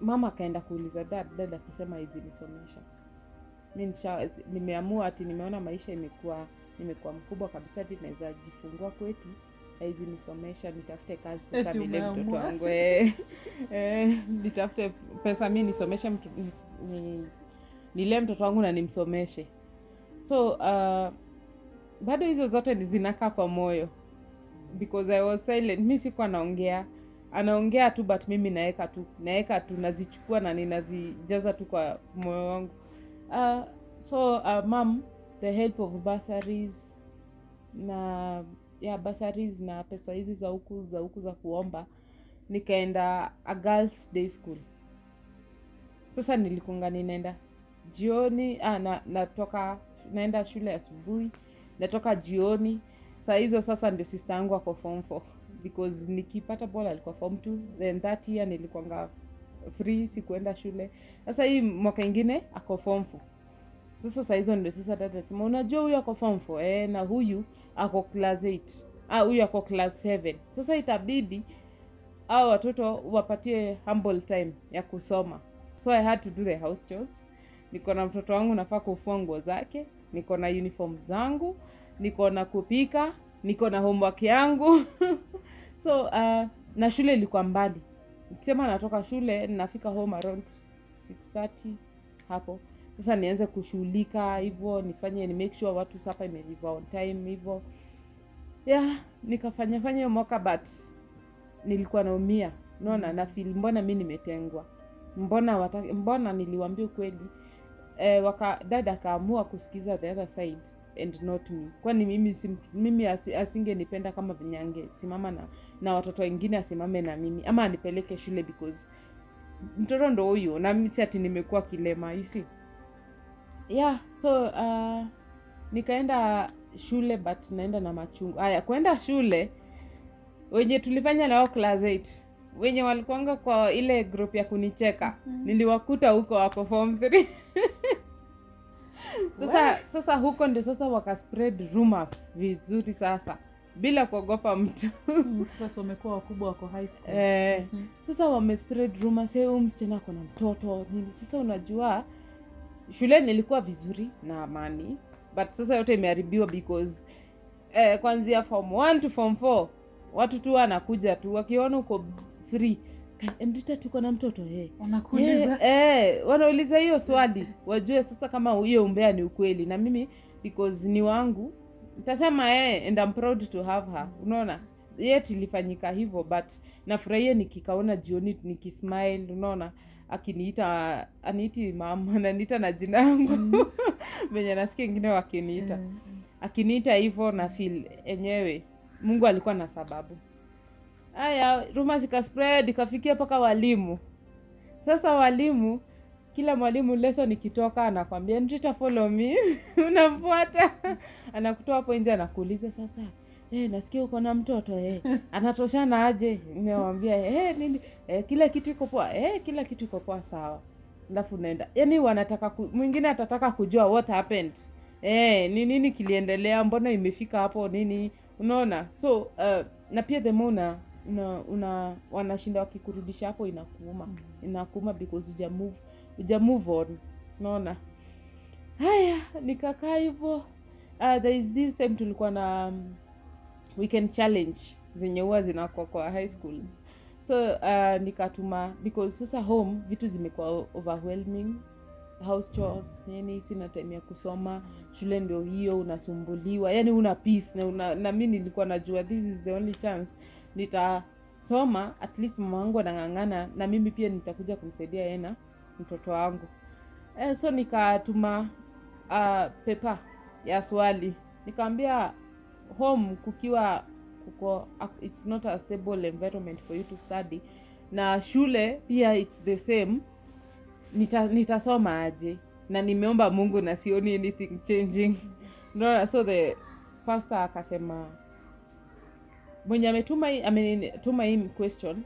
mama akaenda kuuliza dad dad akasema hizi nisomesha mi nimeamua ati nimeona maisha imekuwa nimekuwa mkubwa kabisa ati naweza jifungua kwetu aizi nisomesha nitafute kazi sasa vile mtoto wangu eh, [laughs] eh, nitafute pesa mi nisomeshe mtu, nis, ni, nile mtoto wangu na nimsomeshe. So uh, bado hizo zote ni zinakaa kwa moyo. Because i was silent. Mi sikuwa naongea anaongea tu but mimi naeka tu naeka tu nazichukua na ninazijaza tu kwa moyo wangu uh, so uh, mam the help of bursaries na yeah, bursaries na pesa hizi za huku za huku za kuomba nikaenda a girls day school. Sasa nilikunga ninaenda jioni ah, na, natoka naenda shule asubuhi natoka jioni. Saa hizo sasa ndio sister yangu ako form 4 because nikipata bol alikuwa form 2 then that year nilikuanga free sikuenda shule. Sasa hii mwaka ingine ako form four. Sasa saa hizo ndio sasa dada sema unajua huyu ako form four? Eh, na huyu ako class 8 ah, huyu ako class 7 sasa itabidi au watoto wapatie humble time ya kusoma. So i had to do the house chores. Niko na mtoto wangu nafaa kufua nguo zake. Niko na uniform zangu. Niko na kupika. Niko na homework yangu. [laughs] So uh, na shule ilikuwa mbali sema natoka shule nafika home around 630 hapo. Sasa nianze kushughulika hivyo nifanye ni make sure watu sapa imeliva on time hivyo. Yeah nikafanya fanya mwaka but nilikuwa naumia. Naona na feel mbona mi nimetengwa? Mbona wata, mbona niliwambia ukweli? Eh, waka dada akaamua kusikiza the other side and not me. Kwani mimi si, mimi asi, asingenipenda kama venye simama na, na watoto wengine asimame na mimi ama anipeleke shule because mtoto ndo huyo na mimi si ati nimekuwa kilema you see. Yeah so uh, nikaenda shule but naenda na machungu. Haya kwenda shule wenye tulifanya nao class 8 wenye walikuanga kwa ile group ya kunicheka mm-hmm. niliwakuta huko wako form 3 sasa sasa huko ndio sasa wakaspread rumors vizuri sasa bila kuogopa mtu. Mm, sasa wamekuwa wakubwa wako high school. Eh, Mhm. sasa wamespread rumors hey, huyu msichana ako na mtoto nini. Sasa unajua shule nilikuwa vizuri na amani but sasa yote imeharibiwa because eh, kwanzia form 1 to form 4 watu tu wanakuja tu wakiona uko free "Ka- Endita tuko na mtoto hey. wanakuuliza. Eh, hey, wanauliza hiyo swali. Wajue sasa kama hiyo umbea ni ukweli. Na mimi because ni wangu nitasema eh, and I'm proud to have her. Unaona? Yet ilifanyika hivyo but nafurahia nikikaona jioni nikismile unaona? Akiniita aniiti mama [laughs] ananiita na jina yangu. [laughs] Venye nasikia wengine wakiniita. Mm, akiniita hivyo na feel enyewe mungu alikuwa na sababu haya ruma zikaspread ikafikia mpaka walimu. Sasa walimu kila mwalimu leso nikitoka anakwambia nrita follow me. [laughs] Unamfuata. Anakutoa hapo nje anakuuliza sasa Hey, nasikia uko na mtoto hey. anatoshana aje? Nimewambia hey, nini? Hey, kila kitu iko poa hey, kila kitu iko poa sawa. Alafu naenda. Yani wanataka ku, mwingine atataka kujua what happened. Hey, ni nini kiliendelea mbona imefika hapo nini? Unaona? So uh, na pia the more una, una, wanashinda wakikurudisha hapo inakuuma. Mm. inakuuma because uja move, uja move on. Unaona? Haya nikakaa hivyo uh, there is this time tulikuwa na um, weekend challenge zenye huwa zinakuwa kwa high schools. So uh, nikatuma because sasa home vitu zimekuwa overwhelming. House chores nini sina time ya kusoma. Shule ndio hiyo unasumbuliwa. Yani una peace na, una, na mi nilikuwa najua this is the only chance nitasoma at least mama wangu anang'ang'ana na mimi pia nitakuja kumsaidia yeye na mtoto wangu. E, so nikatuma uh, pepa ya swali. Nikaambia home kukiwa kuko it's not a stable environment for you to study. Na shule pia it's the same. Nita, nitasoma aje? Na nimeomba mungu na sioni anything changing. [laughs] No, so the pastor akasema mwenye ametuma ametuma hii question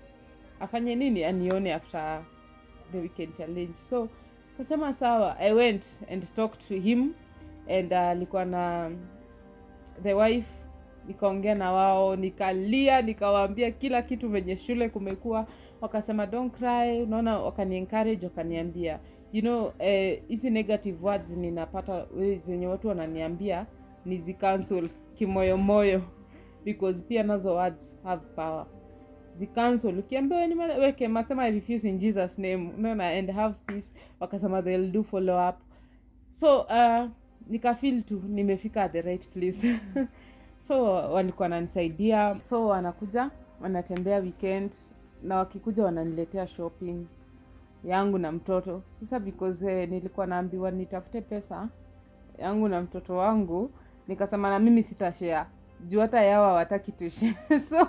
afanye nini anione after the weekend challenge. So kasema sawa i went and talked to him and alikuwa uh, alikuwa na the wife nikaongea na wao nikalia nikawaambia kila kitu venye shule kumekuwa. Wakasema don't cry. Unaona wakani encourage wakaniambia. You know eh, hizi negative words ninapata eh, zenye watu wananiambia nizi cancel kimoyomoyo because pia nazo words have power. Zikansel ukiambia "We weke masema I refuse in jesus name. Unaona and have peace. Wakasema they'll do follow up. So uh, nikafil tu nimefika at the right place. [laughs] So walikuwa wananisaidia. So wanakuja wanatembea weekend na wakikuja wananiletea shopping yangu na mtoto. Sasa because eh, nilikuwa naambiwa nitafute pesa yangu na mtoto wangu nikasema na mimi sitashare juu hata yao hawataki tushare [laughs] so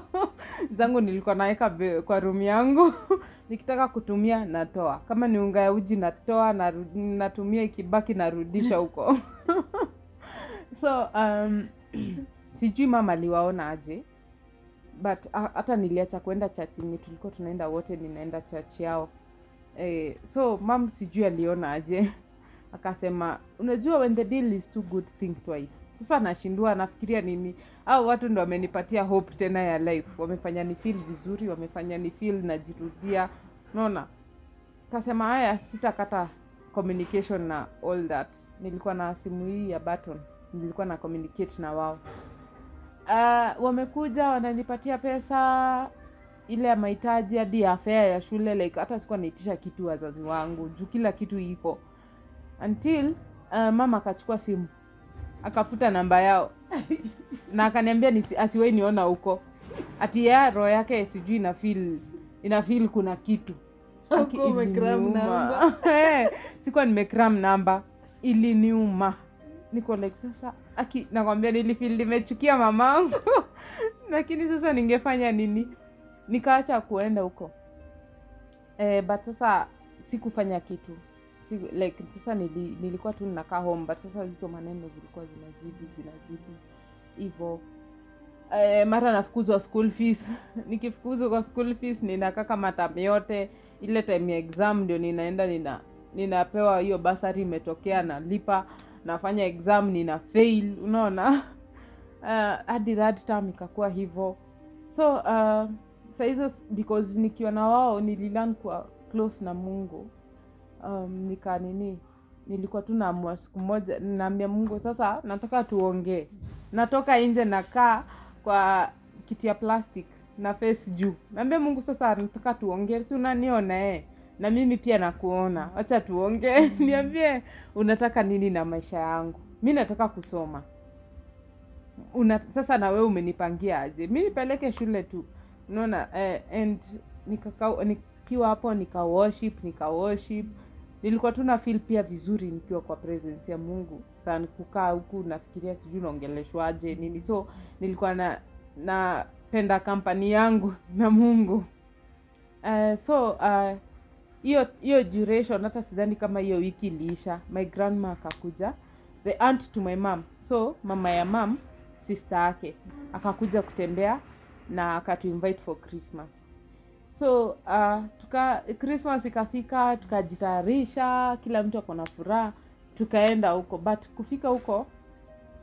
zangu nilikuwa naweka kwa rumu yangu. [laughs] Nikitaka kutumia natoa. Kama ni unga ya uji natoa naru- natumia ikibaki narudisha [laughs] huko. So um, [clears throat] sijui mama aliwaona aje. But ha- hata niliacha kuenda chachi yenye tulikuwa tunaenda wote ninaenda chachi yao. Eh, so mam sijui aliona aje akasema unajua when the deal is too good think twice. Sasa nashindua nafikiria nini? Au watu ndo wamenipatia hope tena ya life. Wamefanya ni feel vizuri wamefanya ni feel najirudia. Unaona? Kasema haya sitakata communication na all that. Nilikuwa na simu hii ya button. Nilikuwa na communicate na wao. Uh, wamekuja wananipatia pesa ile ya mahitaji hadi ya fare ya shule like hata sikuwa naitisha kitu wazazi wangu. Juu kila kitu iko until uh, mama akachukua simu akafuta namba yao. [laughs] Na akaniambia nisi- asiwai niona huko. Ati ya roho yake sijui ina feel ina feel kuna kitu. [laughs] Sikuwa nimekram namba. Iliniuma. Niko like sasa aki nakwambia nilifil limechukia mamangu. [laughs] Lakini sasa ningefanya nini? Nikaacha kuenda huko. Eh, but sasa sikufanya kitu like sasa nili, nilikuwa tu ninakaa home but sasa hizo maneno zilikuwa zinazidi zinazidi. Hivo e, mara nafukuzwa school fees. [laughs] Nikifukuzwa kwa school fees ninakaa kama tam yote. Ile time ya exam ndio ninaenda nina ninapewa hiyo basari imetokea nalipa nafanya exam nina fail unaona? Uh, [laughs] hadi that time ikakuwa hivyo so uh, sahizo because nikiwa na wao nililan kuwa close na mungu um, nika nini nilikuwa tu naamua siku moja naambia mungu sasa nataka tuongee. Natoka nje nakaa kwa kiti ya plastic na face juu. Naambia mungu sasa nataka tuongee si unaniona eh? Na mimi pia nakuona. Wacha tuongee. [laughs] Niambie unataka nini na maisha yangu? Mi nataka kusoma. Una sasa na wewe umenipangia aje? Mi nipeleke shule tu. Unaona eh, and nikiwa hapo nika worship nika worship nilikuwa tu na feel pia vizuri nikiwa kwa presence ya mungu. Than kukaa huku nafikiria sijui naongeleshwaje nini. So nilikuwa na napenda kampani yangu na mungu. Uh, so uh, hiyo hiyo duration hata sidhani kama hiyo wiki iliisha. My grandma akakuja the aunt to my mom. So mama ya mam sister yake akakuja kutembea na akatuinvite for christmas so uh, tuka christmas ikafika tukajitayarisha kila mtu ako na furaha tukaenda huko. But kufika huko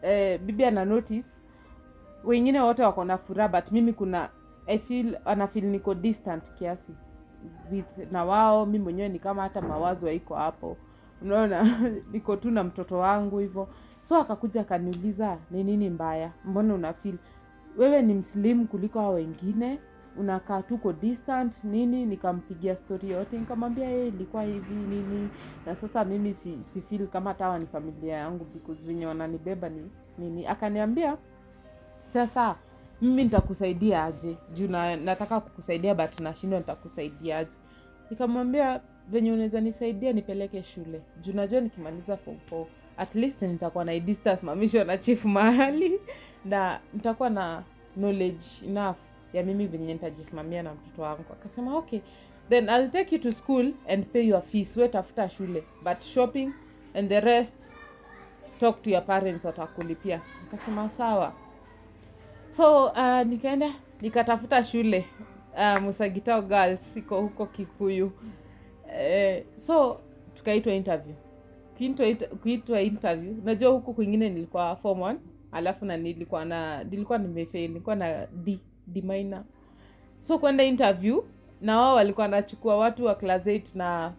eh, bibi ana notice wengine wote wako na furaha but mimi kuna i feel anafeel niko distant kiasi. With na wao mi mwenyewe ni kama hata mawazo haiko hapo. Unaona [laughs] niko tu na mtoto wangu hivyo so akakuja akaniuliza ni nini mbaya? Mbona unafil feel? Wewe ni mslim kuliko hao wengine unakaa tuko distant nini nikampigia story yote nikamwambia yeye ilikuwa hivi nini. Na sasa mimi si, si feel kama hata ni familia yangu because venye wananibeba ni nini. Akaniambia sasa mimi nitakusaidia aje? Juu na, nataka kukusaidia but nashindwa nitakusaidia aje? Nikamwambia venye unaweza nisaidia nipeleke shule. Juu najua nikimaliza form four at least nitakuwa na distance mamisho na chief mahali na nitakuwa na knowledge enough ya mimi venye nitajisimamia na mtoto wangu. Akasema okay then I'll take you to school and pay your fees. We tafuta shule but shopping and the rest talk to your parents watakulipia. Akasema sawa. So uh, nikaenda nikatafuta shule uh, musagitao girls iko huko kikuyu. Uh, so tukaitwa interview. Kuitwa interview. Unajua huku kwingine nilikuwa form one alafu na nilikuwa na nilikuwa nimefail nilikuwa na d d minor. So kwenda interview na wao walikuwa nachukua watu wa class 8 na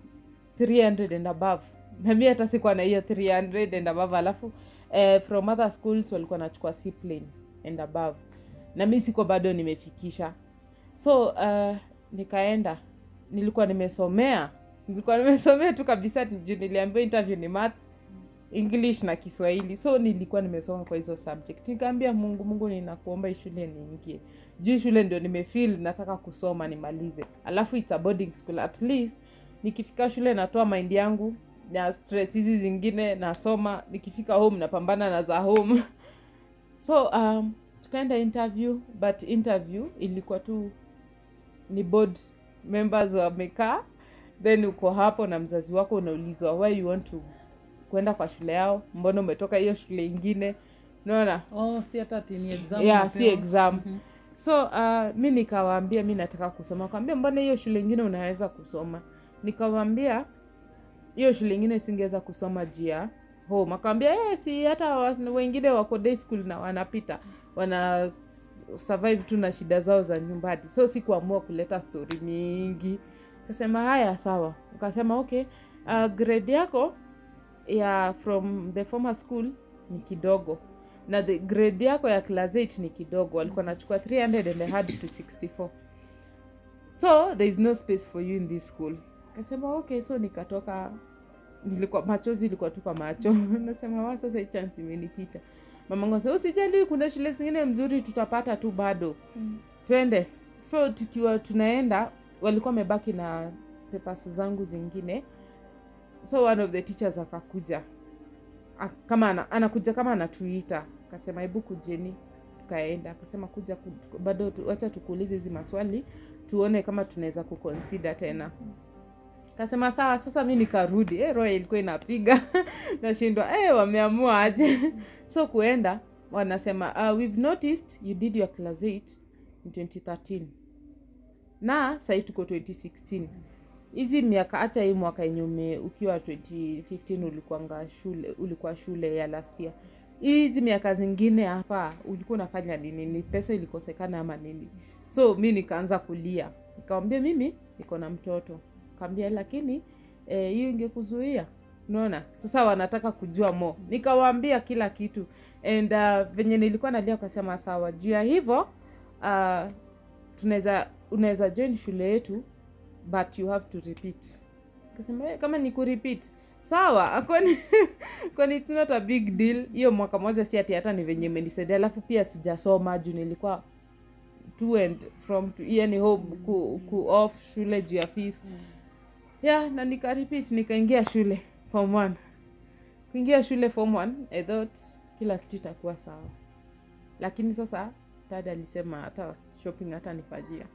300 and above. Na mi hata sikuwa na hiyo 300 and above alafu eh, from other schools walikuwa nachukua c and above. Na mi siko bado nimefikisha. So uh, nikaenda. Nilikuwa nimesomea. Nilikuwa nimesomea tu kabisa juu niliambiwa interview ni math english na kiswahili. So nilikuwa nimesoma kwa hizo subject. Nikaambia mungu mungu ninakuomba shule niingie. Juu shule ndio nimefil nataka kusoma nimalize. Alafu it's a boarding school. At least nikifika shule natoa maindi yangu na stress hizi zingine nasoma. Nikifika home napambana na za home. [laughs] So um, tukaenda interview but interview ilikuwa tu ni board members wamekaa. Then uko hapo na mzazi wako unaulizwa why you want to kwenda kwa shule yao mbona umetoka hiyo shule ingine? Naona oh si hata ni exam yeah, si exam. Mm-hmm. so uh, mi nikawaambia mi nataka kusoma. Kawambia mbona hiyo shule ingine unaweza kusoma? Nikawaambia hiyo shule ingine singeweza kusoma juu ya home. Akawambia hey, si hata wengine wako day school na wanapita. Wana survive tu na shida zao za nyumbani. So sikuamua kuleta stori mingi. Kasema haya sawa. Ukasema okay uh, grade yako ya from the former school ni kidogo. Na the grade yako ya class 8 ni kidogo. Walikuwa nachukua 300 and had to 64 so there is no space for you in this school. Kasema okay so nikatoka nilikuwa machozi ilikuwa tu kwa macho. [laughs] Nasema wa sasa hii chance imenipita. Mamangu sasa usijali kuna shule zingine mzuri tutapata tu bado. Mm. twende. So tukiwa tunaenda walikuwa wamebaki na papers zangu zingine so one of the teachers akakuja. Kama ana, anakuja kama anatuita. Akasema hebu kujeni. Tukaenda. Akasema kuja ku- bado wacha tukuulize hizi maswali. Tuone kama tunaweza kuconsider tena. Kasema sawa sasa mi nikarudi. Eh, roho ilikuwa inapiga. [laughs] Nashindwa. Eh, wameamua aje. [laughs] So kuenda wanasema uh, we've noticed you did your class 8 in 2013 na sahii tuko 2016 hizi miaka hata hii mwaka yenye ukiwa 2015 ulikuanga shule ulikuwa shule ya last year. Hizi miaka zingine hapa ulikuwa unafanya nini? Ni pesa ilikosekana ama nini? So mi nikaanza kulia. Nikawambia mimi niko na mtoto. Kaambia lakini eh, e, ingekuzuia. Unaona? Sasa wanataka kujua mo nikawaambia kila kitu. And uh, venye nilikuwa nalia kasema sawa juu ya hivyo uh, tunaweza unaweza join shule yetu but you have to repeat. Kasema "Eh, kama ni kurepeat sawa [laughs] kwani kwani it's not a big deal. Hiyo mwaka moja si ati hata ni venye imenisaidia. Alafu pia sijasoma juu nilikuwa to and from to, yani home ku, ku off shule juu ya fees. Yeah na nikarepeat nikaingia shule form one. Kuingia shule form one i thought kila kitu itakuwa sawa. Lakini sasa dada alisema hata shopping hata nifajia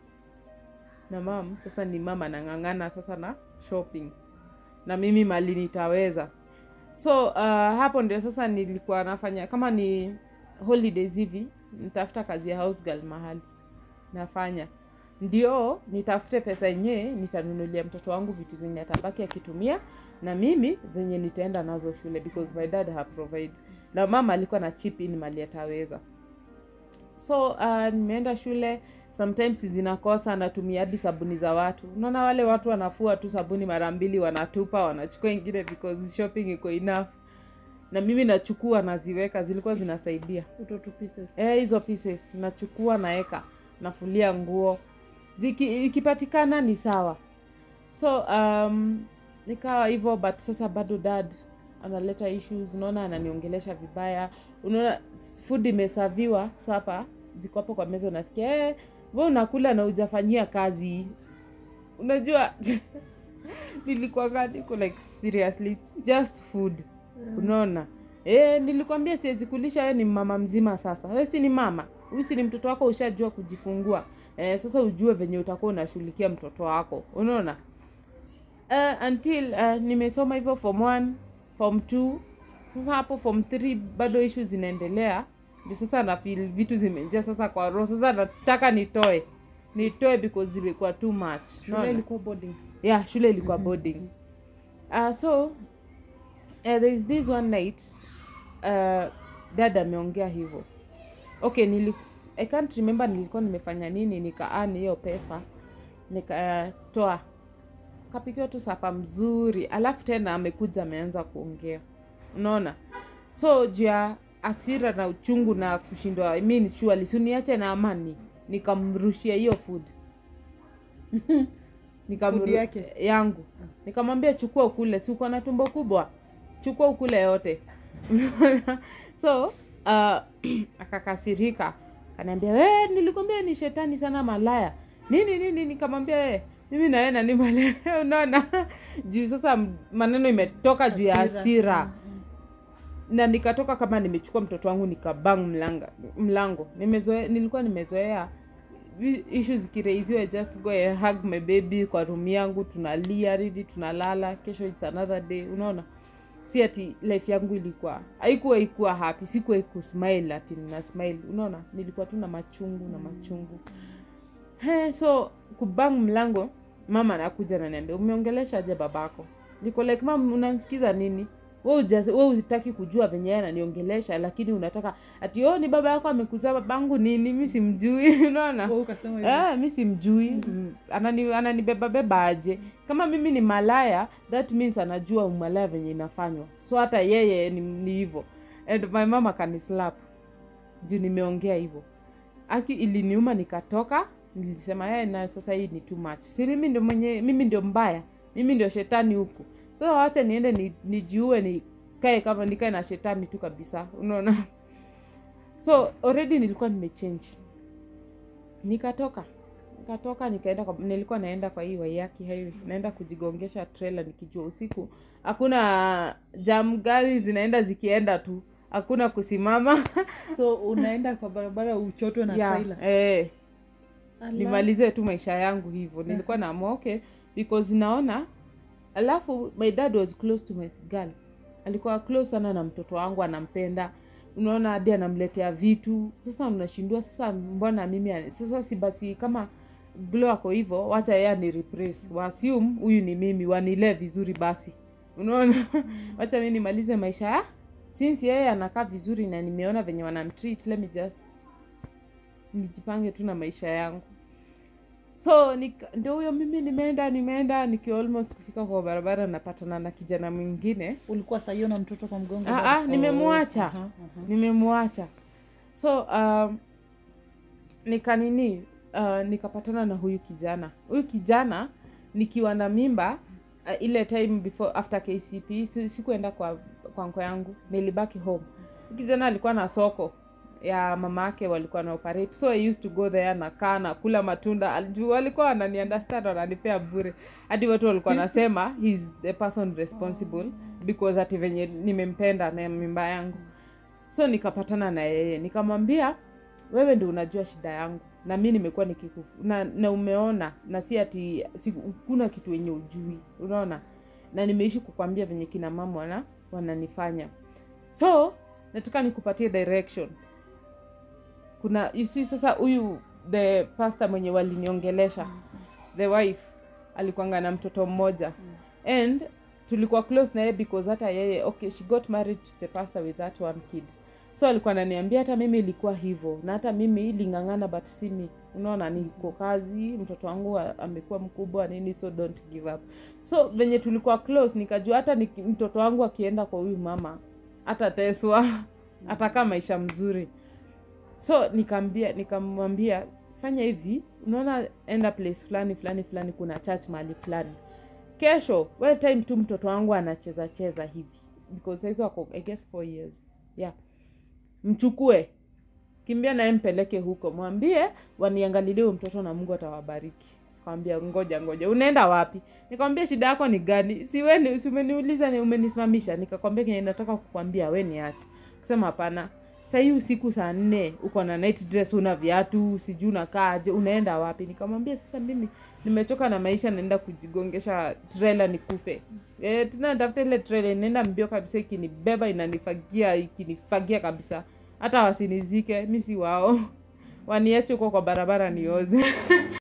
na mam sasa ni mama nang'ang'ana sasa na shopping. Na mimi mali nitaweza. So uh, hapo ndio sasa nilikuwa nafanya kama ni holidays hivi nitafuta kazi ya house girl mahali. Nafanya. Ndio nitafute pesa yenyewe nitanunulia mtoto wangu vitu zenye atabaki akitumia na mimi zenye nitaenda nazo shule because my dad ha provide. Na mama alikuwa na chip in mali ataweza so uh, nimeenda shule sometimes zinakosa natumia hadi sabuni za watu. Unaona wale watu wanafua tu sabuni mara mbili wanatupa wanachukua ingine because shopping iko enough. Na mimi nachukua naziweka zilikuwa zinasaidia. Pieces. Eh, hizo pieces. Nachukua naeka nafulia nguo. Ziki, ikipatikana ni sawa. So um, nikawa hivyo but sasa bado dad analeta issues. Unaona ananiongelesha vibaya. Unaona food imesaviwa sapa ziko hapo kwa meza unasikia eh, we unakula na ujafanyia kazi. Unajua [laughs] nilikuwa niko like seriously it's just food. Unaona? E, nilikwambia siwezi kulisha we ni mama mzima sasa. We si ni mama. Huyu si ni mtoto wako ushajua kujifungua. E, sasa ujue venye utakuwa unashughulikia mtoto wako. Unaona? Uh, until uh, nimesoma hivyo form one form two. Sasa hapo form three bado ishu zinaendelea ndio sasa na feel vitu zimejaa sasa kwa roho. Sasa nataka nitoe. Nitoe because zimekuwa too much. Shule ilikuwa boarding. yeah shule ilikuwa boarding. Uh, so uh, there is this one night uh, dad ameongea hivyo okay nili, i can't remember nilikuwa nimefanya nini nikaani hiyo pesa nikatoa uh, kapikiwa tu sapa mzuri alafu tena amekuja ameanza kuongea. Unaona? So juu ya asira na uchungu na kushindwa. I mean, surely suniache na amani. Nikamrushia hiyo food. [laughs] Nikamru- yake? yangu. Nikamwambia chukua ukule si uko na tumbo kubwa? Chukua ukule yote. [laughs] So uh, [clears throat] akakasirika. Kaniambia we nilikwambia ni shetani sana malaya. Nini nini? Nikamwambia we mimi nawe nani malaya. [laughs] Unaona? Juu sasa maneno imetoka juu ya hasira na nikatoka kama nimechukua mtoto wangu nikabang mlanga, mlango. Nimezoe, nilikuwa nimezoea ishu zikireiziwa just go and hug my baby kwa room yangu tunalia ridi tunalala kesho it's another day. Unaona? Si ati life yangu ilikuwa haikuwa ikuwa happy sikuwa iku smile ati nina smile. Unaona? Nilikuwa tu na machungu na machungu. He, so kubang mlango mama anakuja naniambia umeongelesha aje babako? Niko like mam unamsikiza nini we ujas- utaki kujua venye ananiongelesha lakini unataka ati oh, ni baba yako amekuzaa babangu nini? Mi simjui. [laughs] Unaona? Wewe. Ah, mi simjui. Mm. anani ananibebabeba aje? Kama mimi ni malaya that means anajua umalaya venye inafanywa. So hata yeye ni, ni hivyo. And my mama kanislap juu nimeongea hivyo. Aki iliniuma nikatoka nilisema yeye na sasa hii ni too much. Si mimi ndio mwenye mimi ndio mbaya mimi ndio shetani huku. So wacha niende ni- nijiue nikae kama nikae na shetani tu kabisa. Unaona? So already nilikuwa nimechange. Nikatoka. Nikatoka nikaenda kwa, nilikuwa naenda kwa hii waiyaki highway. Naenda kujigongesha trailer nikijua usiku. Hakuna jam gari zinaenda zikienda tu. Hakuna kusimama. [laughs] So unaenda kwa barabara uchotwe na yeah, trailer? eh, nimalize tu maisha yangu hivyo. Nilikuwa naamua okay because naona alafu my dad was close to my girl. Alikuwa close sana na mtoto wangu anampenda. Unaona hadi anamletea vitu. Sasa unashindua sasa mbona mimi sasa si basi kama glo ako hivyo wacha yeye ni repress waassume huyu ni mimi wanilee vizuri basi. Unaona? [laughs] Wacha mi nimalize maisha. Ya since yeye anakaa vizuri na nimeona venye wanamtreat let me just nijipange tu na maisha yangu so ndo ndio huyo mimi nimeenda nimeenda nikiwa almost kufika kwa barabara napatana na kijana mwingine. Ulikuwa sahiyo na mtoto kwa mgongo Ah, ah, nimemwacha. uh-huh. nimemwacha. So um, nikanini uh, nikapatana na huyu kijana. Huyu kijana nikiwa na mimba uh, ile time before after kcp sikuenda kwa kwa nko yangu nilibaki home. Kijana alikuwa na soko ya mama ake walikuwa na operate. So I used to go there nakaa nakula matunda. Juu walikuwa wanani understand wananipea bure. Hadi watu walikuwa nasema [laughs] he's the person responsible because ati venye nimempenda na mimba yangu. So nikapatana na yeye. Nikamwambia wewe ndi unajua shida yangu. Na mi nimekuwa nikikufu na, na umeona na si ati kuna kitu wenye ujui. Unaona? Na nimeishi kukwambia venye kina mama wana, wananifanya. So nataka nikupatie direction kuna you see sasa huyu the pastor mwenye waliniongelesha the wife alikuanga na mtoto mmoja. And tulikuwa close na yeye because hata yeye okay she got married to the pastor with that one kid. So alikuwa ananiambia hata mimi ilikuwa hivyo na hata mimi iling'ang'ana but si mi. Unaona niko kazi mtoto wangu amekuwa mkubwa nini so don't give up. So venye tulikuwa close nikajua hata ni, mtoto wangu akienda kwa huyu mama atateswa. [laughs] Atakaa maisha mzuri so nikamwambia nikamwambia fanya hivi unaona enda place fulani fulani fulani kuna church mahali fulani. Kesho well time tu mtoto wangu anacheza cheza hivi because saizi wako i guess four years. Yeah. Mchukue. Kimbia naye mpeleke huko. Mwambie waniangalilie huyo mtoto na mungu atawabariki. Kawambia ngoja ngoja. Unaenda wapi? Nikamwambia shida yako ni gani? Si umeniuliza ni umenisimamisha. Nikakwambia kenye nataka kukwambia we niache. Kusema hapana sahii usiku saa nne uko na night dress una viatu sijui unakaaje unaenda wapi? Nikamwambia sasa mimi nimechoka na maisha naenda kujigongesha trela nikufe. E, tena natafuta ile trela inaenda mbio kabisa ikinibeba inanifagia ikinifagia kabisa. Hata wasinizike mi si wao. [laughs] Waniache huko kwa barabara nioze [laughs]